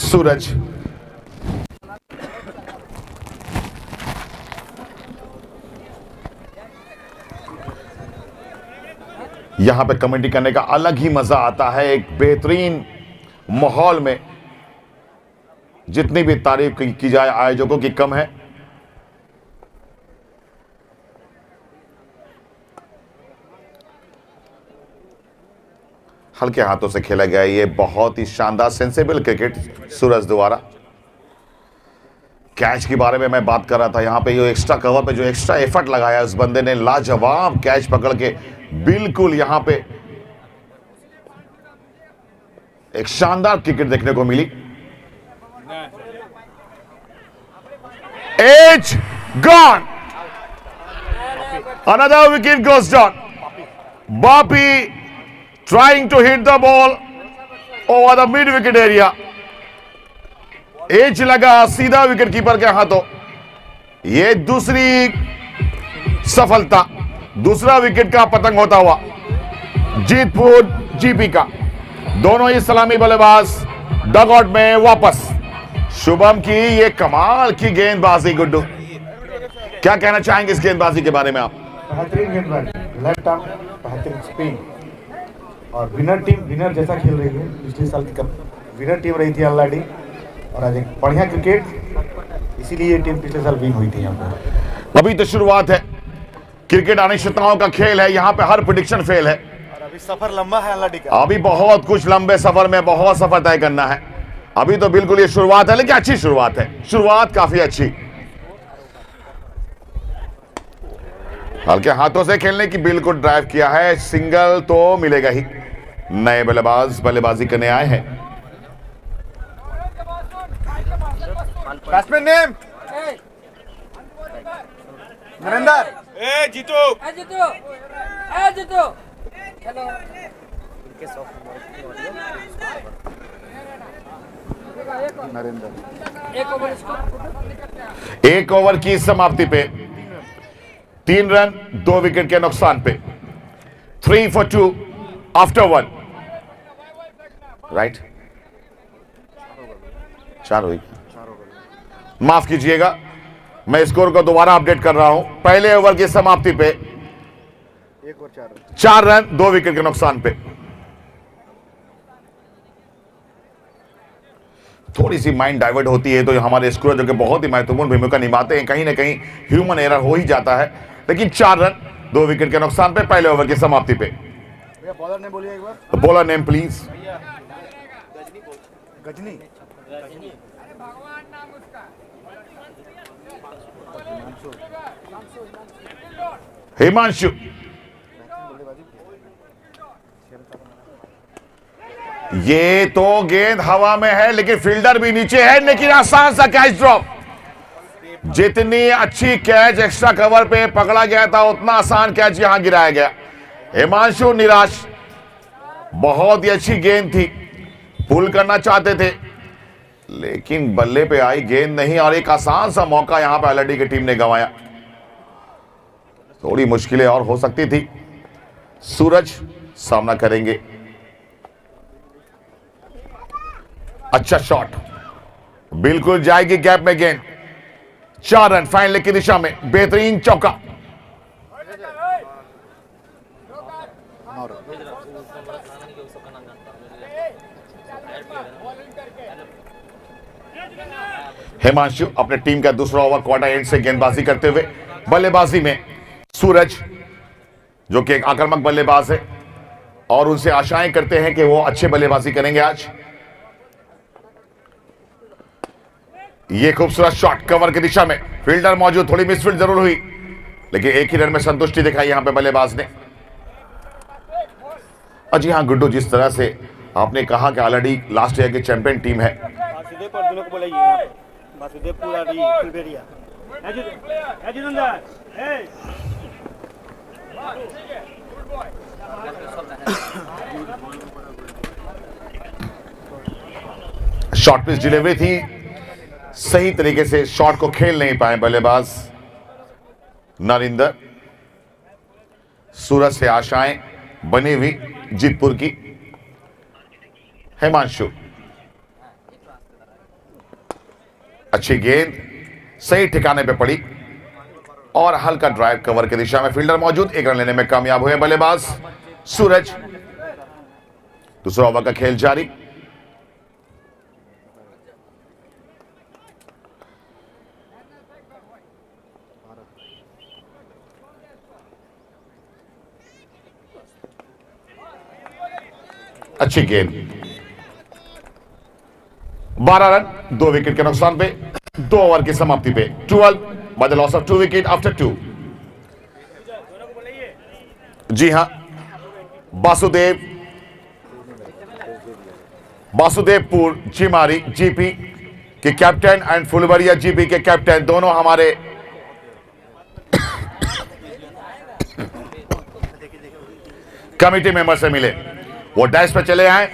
Suraj. यहाँ पे कमेंट्री करने का अलग ही मज़ा आता है एक बेहतरीन माहौल में। जितनी भी तारीफ़ की, की जाए आयोजकों की कम है। हल्के हाथों से खेला गया ये बहुत ही शानदार सेंसेबल क्रिकेट सूरज द्वारा। कैच के बारे में मैं बात कर रहा था। यहाँ पे जो एक्स्ट्रा कवर पे जो एक्स्ट्रा एफर्ट लगाया उस बंदे ने, लाजवाब कैच पकड़ के बिल्कुल यहाँ पे एक शानदार क्रिकेट देखने को मिली। Edge gone another wicket goes down Bapi trying to hit the ball over the mid wicket area. Edge लगा सीधा विकेट कीपर के हाथों। ये दूसरी सफलता, दूसरा विकेट का पतंग होता हुआ, जीतपुर जीपी का। दोनों ही सलामी बल्लेबाज डग आउट में वापस। शुभम की ये कमाल की गेंदबाजी, गुड्डू। क्या कहना चाहेंगे इस गेंदबाजी के बारे में आप? बेहतरीन गेंदबाज। लेफ़्ट आर्म बेहतरीन स्पिन और विनर टीम विनर जैसा खेल रही है, पिछले साल की कप विनर टीम रही थी ऑलरेडी और आज एक बढ़िया क्रिकेट इसीलिए टीम पिछले साल विन हुई थी यहाँ पर। अभी तो शुरुआत है। क्रिकेट अनिश्चितताओं का खेल है यहाँ पे हर प्रिडिक्शन फेल है। और अभी सफ़र लंबा है का अभी बहुत कुछ लंबे सफ़र में बहुत सफ़र तय करना है। अभी तो बिल्कुल ये शुरुआत है लेकिन अच्छी शुरुआत है। शुरुआत काफ़ी अच्छी। हल्के हाथों से खेलने की बिल्कुल ड्राइव किया है। सिंगल तो मिलेगा ही। नए बल्लेबाज बल्लेबाजी करने आए हैं। Batsman name Narendra A Jitu Jitu A Jitu hello case ऑफ़ एक ओवर की समाप्ति पे। तीन रन दो विकेट के नुकसान पे। Three for two after one right चार हुई माफ़ कीजिएगा मैं स्कोर को दोबारा अपडेट कर रहा हूँ। पहले ओवर की समाप्ति पे एक और चार रन दो विकेट के नुकसान पे। थोड़ी सी माइंड डाइवर्ट होती है तो हमारे स्कोर जो कि बहुत ही महत्वपूर्ण भूमिका निभाते हैं कहीं ना कहीं ह्यूमन एरर हो ही जाता है। लेकिन चार रन दो विकेट के नुकसान पे पहले ओवर की समाप्ति पे। बॉलर ने बोलिए एक बार। बॉलर नेम प्लीज़ गजनी? हिमांशु। ये तो गेंद हवा में है, लेकिन फील्डर भी नीचे है, लेकिन आसान सा कैच ड्रॉप जितनी अच्छी कैच एक्स्ट्रा कवर पे पकड़ा गया था, उतना आसान कैच यहाँ गिराया गया। हिमांशु निराश। बहुत ही अच्छी गेंद थी। पुल करना चाहते थे, लेकिन बल्ले पे आई गेंद नहीं, और एक आसान सा मौका यहाँ पर एलडी की टीम ने गंवाया। थोड़ी मुश्किलें और हो सकती थी। सूरज सामना करेंगे। अच्छा शॉट बिल्कुल जाएगी गैप में गेंद चार रन फाइनल की दिशा में। बेहतरीन चौका। हिमांशु अपने टीम का दूसरा ओवर क्वार्टर एंड से गेंदबाजी करते हुए बल्लेबाजी में सूरज, जो कि एक आक्रामक बल्लेबाज है, और उनसे आशाएँ करते हैं कि वो अच्छे बल्लेबाजी करेंगे आज। ये खूबसूरत शॉट कवर की दिशा में फील्डर मौजूद, थोड़ी मिसफील्ड ज़रूर हुई, लेकिन एक ही रन में संतुष्टि दिखाई यहाँ पे बल्लेबाज ने। अजी हाँ गुड्डू, जिस तरह से आपने कहा कि ऑलरेडी लास्ट ईयर की चैंपियन टीम है। शॉर्ट पिच डिलीवरी थी। सही तरीके से शॉट को खेल नहीं पाए बल्लेबाज नरिंदर। सूरज से आशाएँ बनी हुई जीतपुर की। हिमांशु। अच्छी गेंद, सही ठिकाने पे पड़ी। और हल्का ड्राइव कवर की दिशा में फील्डर मौजूद। एक रन लेने में कामयाब हुए बल्लेबाज सूरज। दूसरा ओवर का खेल जारी। अच्छी गेंद। बारह रन, दो विकेट के नुकसान पे, दो ओवर की समाप्ति पे। Twelve. By the loss of two wicket after two जी हाँ, वासुदेव, वासुदेवपुर जीमारी जीपी के कैप्टन एंड फुलबरिया जीपी के कैप्टन दोनों हमारे कमिटी मेंबर से मिले। वो डैश पे चले आए।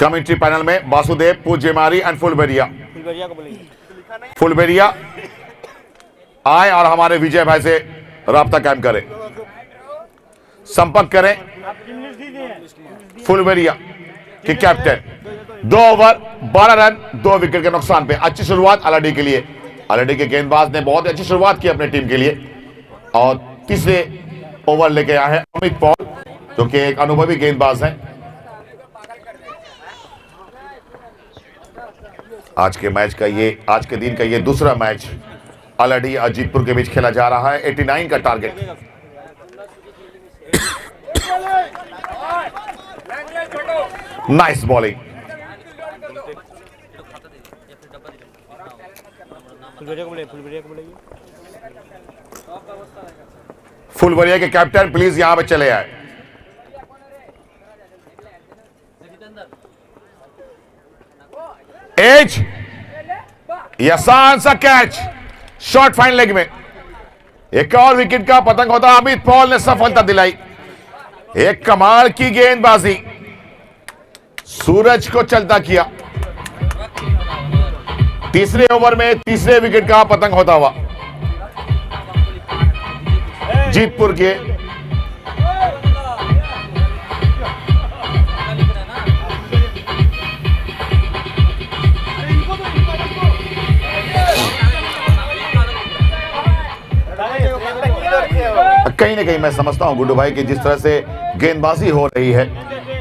कमिटी पैनल में वासुदेव पूज्यमारी एंड फुलबेरिया फुलबेरिया को फुलबेरिया, आए और हमारे विजय भाई से राब्ता कायम करें। संपर्क करें। फुलबेरिया के कैप्टन। दो ओवर, बारह रन, दो विकेट के नुकसान पे। अच्छी शुरुआत अलाडी के लिए। अलाडी के गेंदबाज ने बहुत अच्छी शुरुआत की अपने टीम के लिए। और तीसरे ओवर लेके आए हैं अमित पॉल, जो कि एक अनुभवी गेंदबाज हैं। आज के मैच का ये, आज के दिन का ये दूसरा मैच अलडी और जीतपुर के बीच खेला जा रहा है। 89 का टारगेट। Nice bowling. फुलवरिया के कैप्टन, प्लीज़ यहाँ पर चले आए। एज ये आसान सा कैच शॉर्ट फाइन लेग में. एक और विकेट का पतंग होता अमित पॉल ने सफलता दिलाई. एक कमाल की गेंदबाजी. सूरज को चलता किया. तीसरे ओवर में तीसरे विकेट का पतंग होता हुआ. जीतपुर के कहीं ना कहीं मैं समझता हूँ गुड्डू भाई कि जिस तरह से गेंदबाजी हो रही है,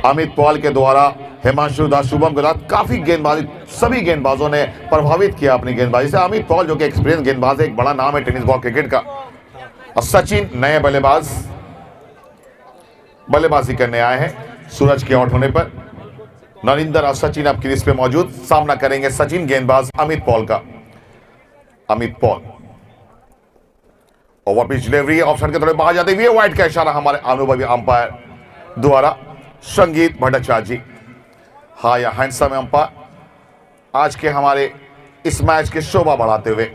अमित पॉल के द्वारा, हिमांशु दास शुभम के साथ काफ़ी गेंदबाजी, सभी गेंदबाजों ने प्रभावित किया अपनी गेंदबाजी से। अमित पॉल जो कि एक्सपीरियंस गेंदबाज है, एक बड़ा नाम है टेनिस बॉल क्रिकेट का। और सचिन नए बल्लेबाज, बल्लेबाजी करने आए हैं सूरज के आउट होने पर। नरिंदर और सचिन अब क्रीज पे मौजूद, सामना करेंगे सचिन गेंदबाज अमित पॉल का। Amit Paul. Over pitch delivery option के थोड़े बाहर जाते हुए व्हाइट का इशारा हमारे अनुभवी अंपायर द्वारा संगीत भट्टाचार्य जी। हाँ या हैंडसम अंपायर आज के हमारे इस मैच के शोभा बढ़ाते हुए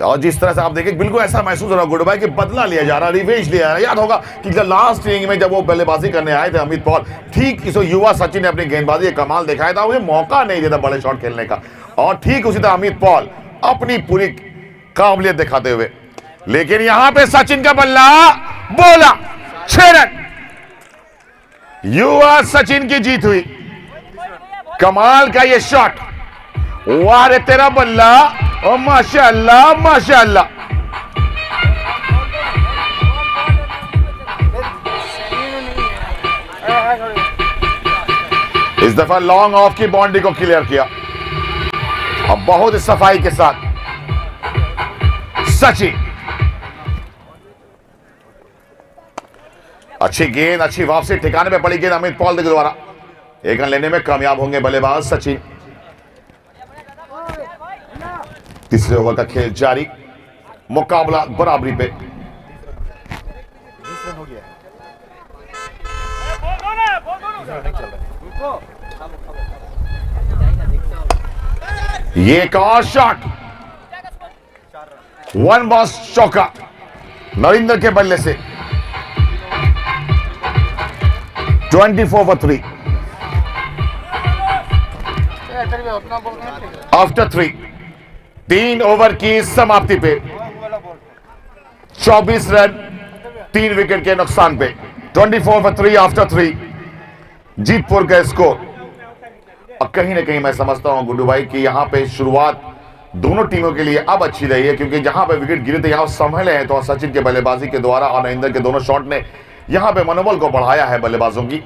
और जिस तरह से आप देखें बिल्कुल ऐसा महसूस हो रहा गुड भाई कि बदला लिया जा रहा रिवेंज लिया जा रहा याद होगा कि लास्ट इनिंग में जब वो बल्लेबाजी करने आए थे अमित पॉल, ठीक इस युवा सचिन ने अपनी गेंदबाजी का कमाल दिखाया था, उन्हें मौका नहीं देता बड़े शॉट खेलने का। और ठीक उसी तरह अमित पॉल अपनी पूरी काबिलियत दिखाते हुए, लेकिन यहाँ पे सचिन का बल्ला, बोला, छह रन। युवा सचिन की जीत हुई। कमाल का ये शॉट। वाह रे तेरा बल्ला, ओ माशाअल्लाह माशाअल्लाह इस दफ़ा लॉन्ग ऑफ़ की बाउंड्री को क्लियर किया। और बहुत सफ़ाई के साथ। सचिन अच्छी गेंद, अच्छी वापसी, ठिकाने पे पड़ी गेंद अमित पॉल के द्वारा। एक रन लेने में कामयाब होंगे बल्लेबाज सचिन तीसरे ओवर का खेल जारी। मुकाबला बराबरी पे। ये एक शॉट वन बॉस चौका नरेंद्र के बल्ले से। 24 फॉर थ्री आफ्टर थ्री तीन ओवर की समाप्ति पे। 24 रन, तीन विकेट के नुकसान पे। 24 for three after three Jitpur का स्कोर और कहीं ना कहीं मैं समझता हूँ गुड्डू भाई कि यहाँ पे शुरुआत दोनों टीमों के लिए अब अच्छी रही है, क्योंकि जहाँ पे विकेट गिरे थे, यहाँ संभले हैं तो सचिन के बल्लेबाजी के द्वारा और नरेंद्र के दोनों शॉट ने यहाँ पे मनोबल को बढ़ाया है बल्लेबाजों की।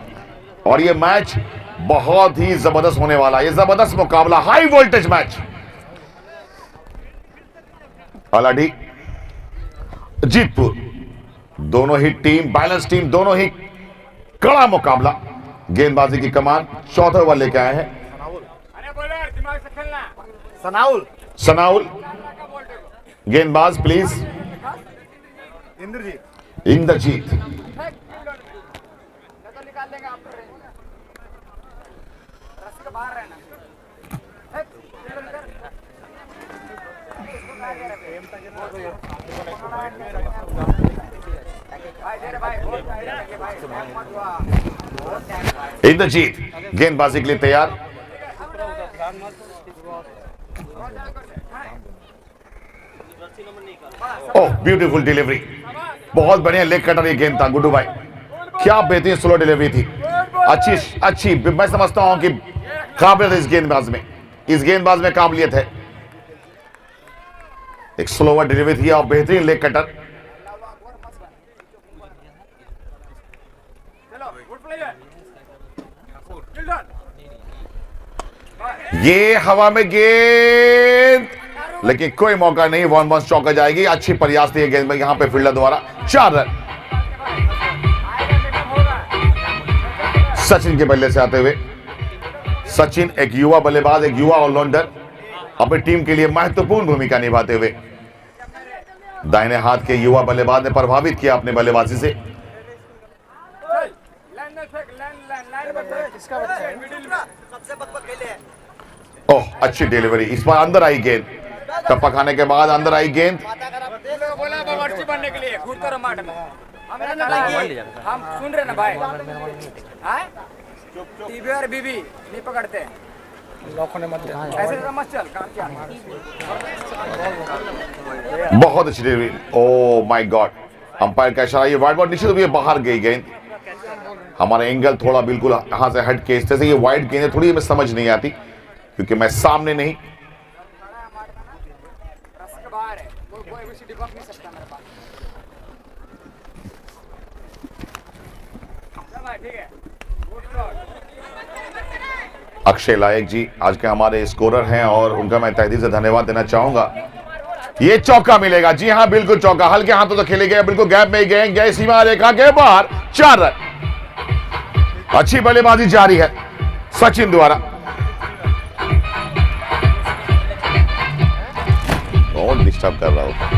और ये मैच बहुत ही ज़बरदस्त होने वाला है। ये ज़बरदस्त मुकाबला high voltage match Aladi Jitpur दोनों ही टीम बैलेंस टीम दोनों ही कड़ा मुकाबला। गेंदबाजी की कमान चौथे ओवर लेके आए हैं। सनाउल। सनाउल गेंदबाज प्लीज़ इंद्रजीत। इंद्रजीत तो निकाल देंगे आप रस्सी के बाहर रहना भाई दे रे भाई बहुत भाई टाइम मत हुआ इंद्रजीत गेंदबाजी के लिए तैयार। ओह ब्यूटीफुल डिलीवरी बहुत बढ़िया लेग कटर ये गेंद था, गुड्डू भाई। क्या बेहतरीन स्लो डिलीवरी थी। अच्छी अच्छी। मैं समझता हूँ कि काबिलियत है इस गेंदबाज में। इस गेंदबाज में काबिलियत है। एक स्लोवर डिलीवरी थी और बेहतरीन लेग कटर ये हवा में गेंद। लेकिन कोई मौका नहीं वन वन चौका जाएगी। अच्छी प्रयास थी गेंद में यहाँ पे फील्डर द्वारा। चार रन। सचिन के बल्ले से आते हुए। सचिन एक युवा बल्लेबाज, एक युवा ऑलराउंडर अपनी टीम के लिए महत्वपूर्ण भूमिका निभाते हुए। दाहिने हाथ के युवा बल्लेबाज ने प्रभावित किया अपने बल्लेबाजी से। ओह, अच्छी डिलीवरी इस बार अंदर आई गेंद। टप्पा खाने के बाद अंदर आई गेंद। हमें सुन रहे ना भाई। हाँ? बीबी नहीं पकड़ते। बहुत अच्छी delivery oh my god umpire का इशारा ये वाइड बॉल निश्चित रूप से बाहर गई गेंद। हमारा एंगल थोड़ा बिल्कुल यहाँ से हट के इस तरह से ये वाइड गेंद है थोड़ी हमें समझ नहीं आती क्योंकि मैं सामने नहीं रस्ते के बाहर है कोई कोई एबीसीडी बक नहीं सकता मेरे पास चल भाई ठीक है गुड शॉट अक्षय लायक जी, आज के हमारे स्कोरर हैं और उनका मैं तहदील से धन्यवाद देना चाहूँगा। ये चौका मिलेगा। जी हाँ बिल्कुल चौका। हल्के हाथों से खेले गए, बिल्कुल गैप में ही गए। गए सीमा रेखा के बाहर, चार रन। अच्छी बल्लेबाजी जारी है सचिन द्वारा। बहुत डिस्टर्ब कर रहा हूँ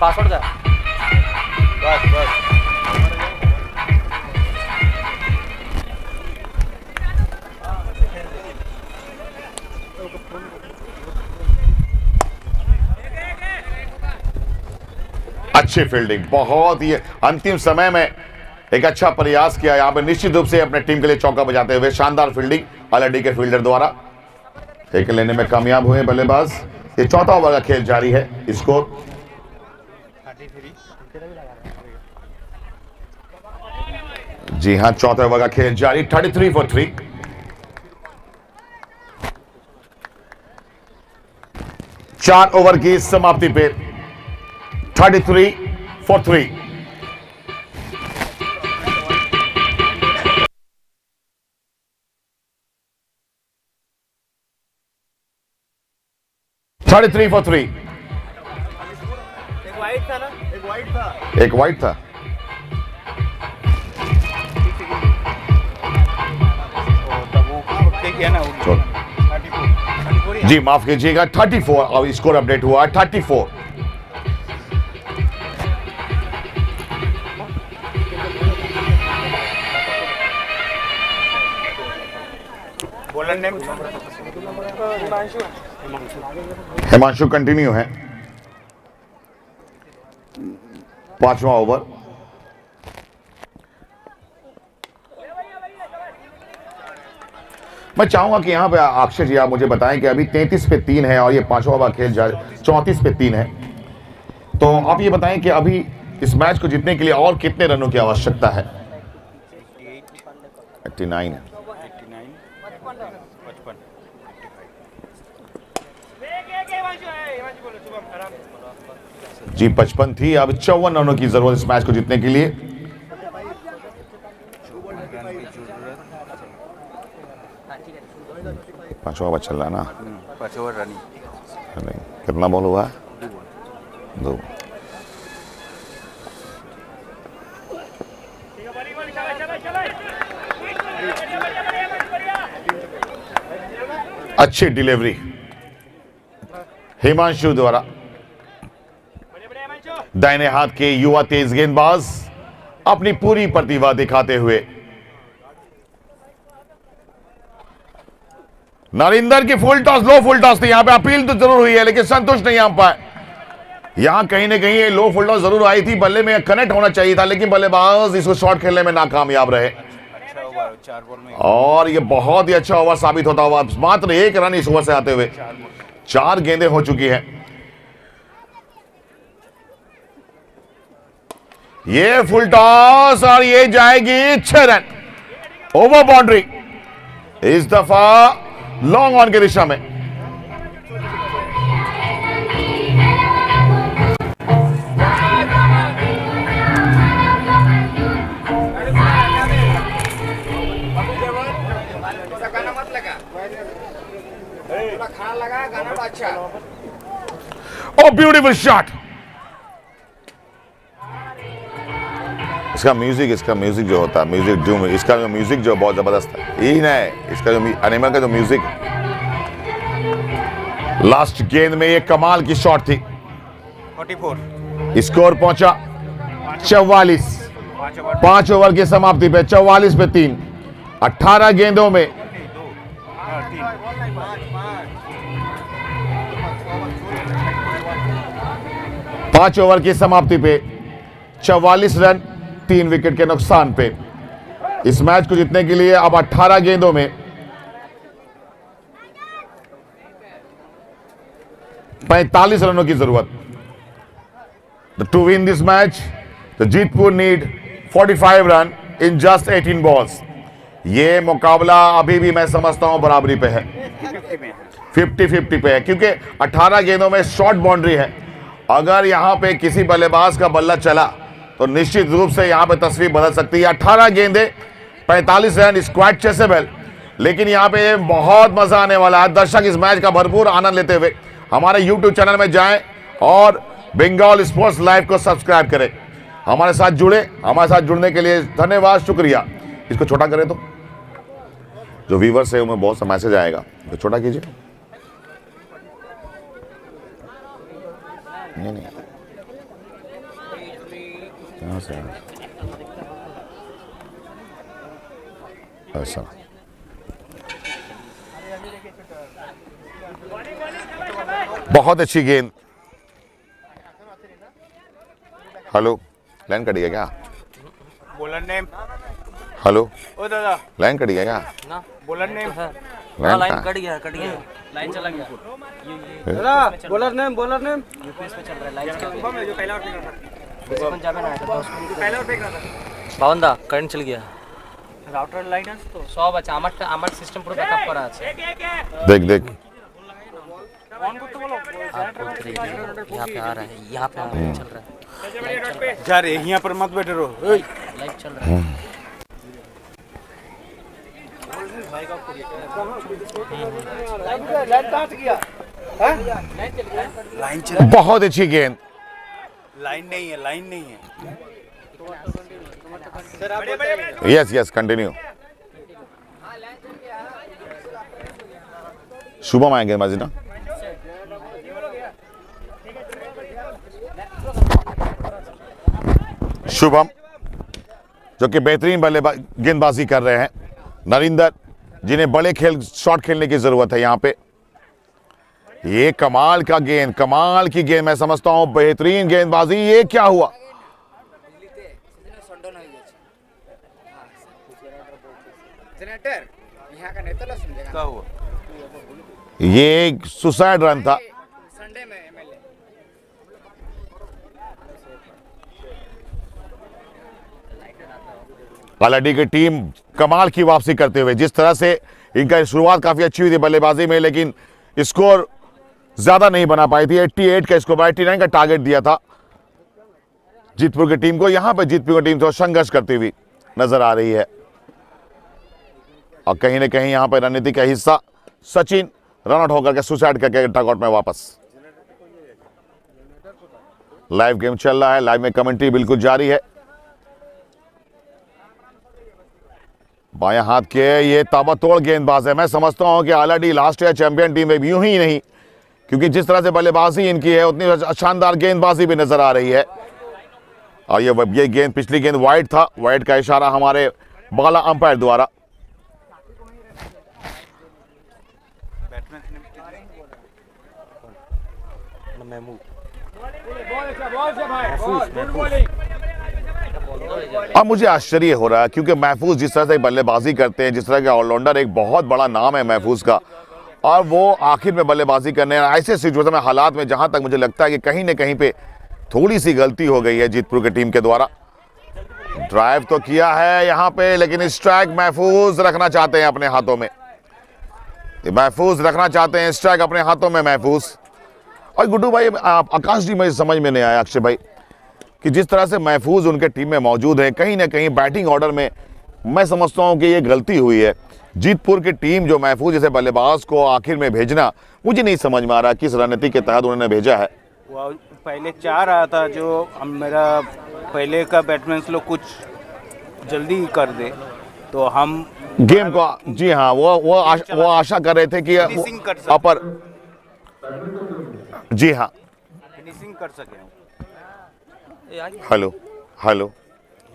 पासवर्ड का अच्छी फील्डिंग बहुत ही अंतिम समय में एक अच्छा प्रयास किया यहाँ पे निश्चित रूप से अपने टीम के लिए चौका बजाते हुए शानदार फील्डिंग अलाडी के फील्डर द्वारा। एक लेने में कामयाब हुए बल्लेबाज। ये चौथा ओवर का खेल जारी है स्कोर जी हाँ चौथे ओवर का खेल जारी थर्टी थ्री फॉर थ्री चार ओवर की समाप्ति पे 33 for 3. Thirty three for three एक वाइट था ना? एक वाइट था एक वाइट था। किया ना। जी माफ़ कीजिएगा 34 और स्कोर अपडेट हुआ 34 बॉलर नेम हिमांशु कंटिन्यू है। पांचवा ओवर मैं चाहूँगा कि यहाँ पे अक्षय जी, आप मुझे बताएँ कि अभी 33 पे तीन है और ये पांचवा ओवर खेल जा चौंतीस पे तीन है। तो आप ये बताएँ कि अभी इस मैच को जीतने के लिए और कितने रनों की आवश्यकता है? 89 है। जी, पचपन थी। अब चौवन रनों की ज़रूरत इस मैच को जीतने के लिए। पांचवा ओवर चल रहा है ना पाँच ओवर रनिंग कितना बॉल हुआ दो अच्छी डिलीवरी हिमांशु द्वारा दाहिने हाथ के युवा तेज गेंदबाज अपनी पूरी प्रतिभा दिखाते हुए नरिंदर की फुल टॉस लो फुल टॉस थी यहाँ पे अपील तो ज़रूर हुई है लेकिन संतुष्ट नहीं आ पाए। यहाँ कहीं ना कहीं ये लो फुल टॉस ज़रूर आई थी बल्ले में कनेक्ट होना चाहिए था लेकिन बल्लेबाज इसको शॉट खेलने में नाकामयाब रहे। अच्छा और ये बहुत ही अच्छा ओवर साबित होता हुआ मात्र एक रन इस ओवर से आते हुए। चार गेंदें हो चुकी है। ये फुल टॉस और ये जाएगी छह रन। ओवर बाउंड्री इस दफ़ा लॉन्ग ऑन की दिशा में। ऐसा गाना मत इसका म्यूज़िक इसका म्यूज़िक जो होता है म्यूज़िक जो इसका जो म्यूज़िक जो बहुत ज़बरदस्त है यही नहीं इसका जो एनिमल का जो म्यूज़िक लास्ट गेंद में ये कमाल की शॉट थी। फोर्टी फोर स्कोर पहुँचा। चौवालीस। पाँच ओवर की समाप्ति पे चौवालीस पे तीन। अट्ठारह गेंदों में। पाँच ओवर की समाप्ति पे चौवालीस रन। तीन विकेट के नुकसान पे। इस मैच को जीतने के लिए अब 18 गेंदों में। पैंतालीस रनों की ज़रूरत। To win this match the Jitpur need 45 run in just 18 balls ये मुकाबला अभी भी मैं समझता हूँ बराबरी पे है। 50 50 पे है, क्योंकि 18 गेंदों में शॉर्ट बाउंड्री है। अगर यहाँ पे किसी बल्लेबाज का बल्ला चला तो निश्चित रूप से यहाँ पे तस्वीर बदल सकती है। 18 गेंदे 45 रन स्क्वाड चेसेबल लेकिन यहाँ पे बहुत मज़ा आने वाला है। दर्शक इस मैच का भरपूर आनंद लेते हुए हमारे यूट्यूब चैनल में जाएँ और बंगाल स्पोर्ट्स लाइव को सब्सक्राइब करें। हमारे साथ जुड़े, हमारे साथ जुड़ने के लिए धन्यवाद, शुक्रिया। इसको छोटा करें तो। जो व्यूवर्स है, उनमें बहुत सा मैसेज आएगा। तो छोटा कीजिए। नहीं नहीं। आया? ऐसा बहुत अच्छी गेंद। हेलो लाइन कट गया क्या? बॉलर नेम हेलो ओ दादा लाइन कट गया क्या? ना बॉलर नेम हाँ। लाइन लाइन कट गया कट गया। लाइन चला गया। दादा bowler name bowler name UPS पे चल रहा है लाइन जो पंजाब में आया था पहले और रहा था। बावन दा करंट चल गया রাউটার লাইন আছে তো সব আছে আমারটা আমার সিস্টেম পুরো ব্যাকআপ করা আছে देख देख आप बोलते रहिए यहाँ पे आ रहा है यहाँ पे आ रहा है चल रहा है जा रे यहाँ पर मत बैठे रहो ओए, लाइव चल रहा है लाइन चल बहुत अच्छी गेंद लाइन नहीं है, लाइन नहीं है। यस यस कंटिन्यू शुभम आएँगे माजी ना। शुभम, जो कि बेहतरीन बल्लेबाज गेंदबाजी कर रहे हैं। नरिंदर, जिन्हें बड़े खेल, शॉट खेलने की ज़रूरत है यहाँ पे। ये कमाल का गेंद कमाल की गेंद मैं समझता हूँ बेहतरीन गेंदबाजी ये क्या हुआ? ये एक सुसाइड रन था। कलाडी की टीम कमाल की वापसी करते हुए जिस तरह से इनका शुरुआत काफ़ी अच्छी हुई थी बल्लेबाजी में लेकिन स्कोर ज़्यादा नहीं बना पाई थी। 88 का स्कोर 89 का टारगेट दिया था। जीतपुर की टीम को यहाँ पर जीतपुर की टीम थोड़ा संघर्ष करती हुई नज़र आ रही है। और कहीं ना कहीं यहाँ पर रणनीति का हिस्सा सचिन रनआउट होकर के सुसाइड करके टगआउट में वापस। लाइव गेम चल रहा है। लाइव में कमेंट्री बिल्कुल जारी है। बाया हाथ के ये ताबड़तोड़ गेंदबाज है। मैं समझता हूँ कि already last year champion team में यूँ ही नहीं क्योंकि जिस तरह से बल्लेबाजी इनकी है, उतनी शानदार गेंदबाजी भी नज़र आ रही है। और ये ये गेंद, पिछली गेंद वाइड था। वाइड का इशारा हमारे बाला अंपायर द्वारा। अब मुझे आश्चर्य हो रहा है, क्योंकि महफूज जिस तरह से बल्लेबाजी करते हैं, जिस तरह के ऑलराउंडर एक बहुत बड़ा नाम है महफूज का। और वो आखिर में बल्लेबाजी करने ऐसे सिचुएशन में हालात में जहाँ तक मुझे लगता है कि कहीं ना कहीं पे थोड़ी सी गलती हो गई है जीतपुर की टीम के द्वारा। ड्राइव तो किया है यहाँ पे, लेकिन स्ट्राइक महफूज रखना चाहते हैं अपने हाथों में। महफूज रखना चाहते हैं स्ट्राइक अपने हाथों में महफूज। और गुड्डू भाई आकाश जी, मुझे समझ में नहीं आया अक्षय भाई, कि जिस तरह से महफूज उनके टीम में मौजूद है, कहीं ना कहीं बैटिंग ऑर्डर में मैं समझता हूँ कि ये गलती हुई है। जीतपुर की टीम जो महफूज जैसे बल्लेबाज को आखिर में भेजना मुझे नहीं समझ में आ रहा किस रणनीति के तहत उन्होंने भेजा है। पहले चार आया था जो मेरा पहले का बैट्समैन लोग कुछ जल्दी कर दे तो हम गेम को जी हाँ वो वो आशा, वो आशा कर रहे थे कि। अपर जी हाँ। फिनिशिंग कर सके। Hello hello.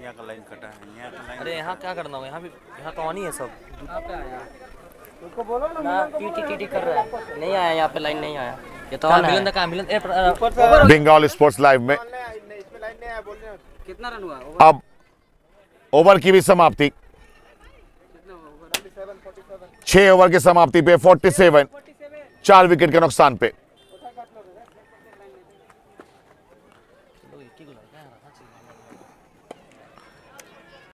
यहाँ का लाइन कटा है। अरे यहाँ क्या करना होगा यहाँ भी यहाँ तो ऑन ही है सब। टीटी टीटी कर रहा है। नहीं आया यहाँ पे लाइन नहीं आया। ये तो ऑन मिलन कहाँ? मिलन बंगाल स्पोर्ट्स लाइव में कितना रन हुआ? अब ओवर की भी समाप्ति। छह ओवर की समाप्ति पे 47 चार विकेट के नुकसान पे।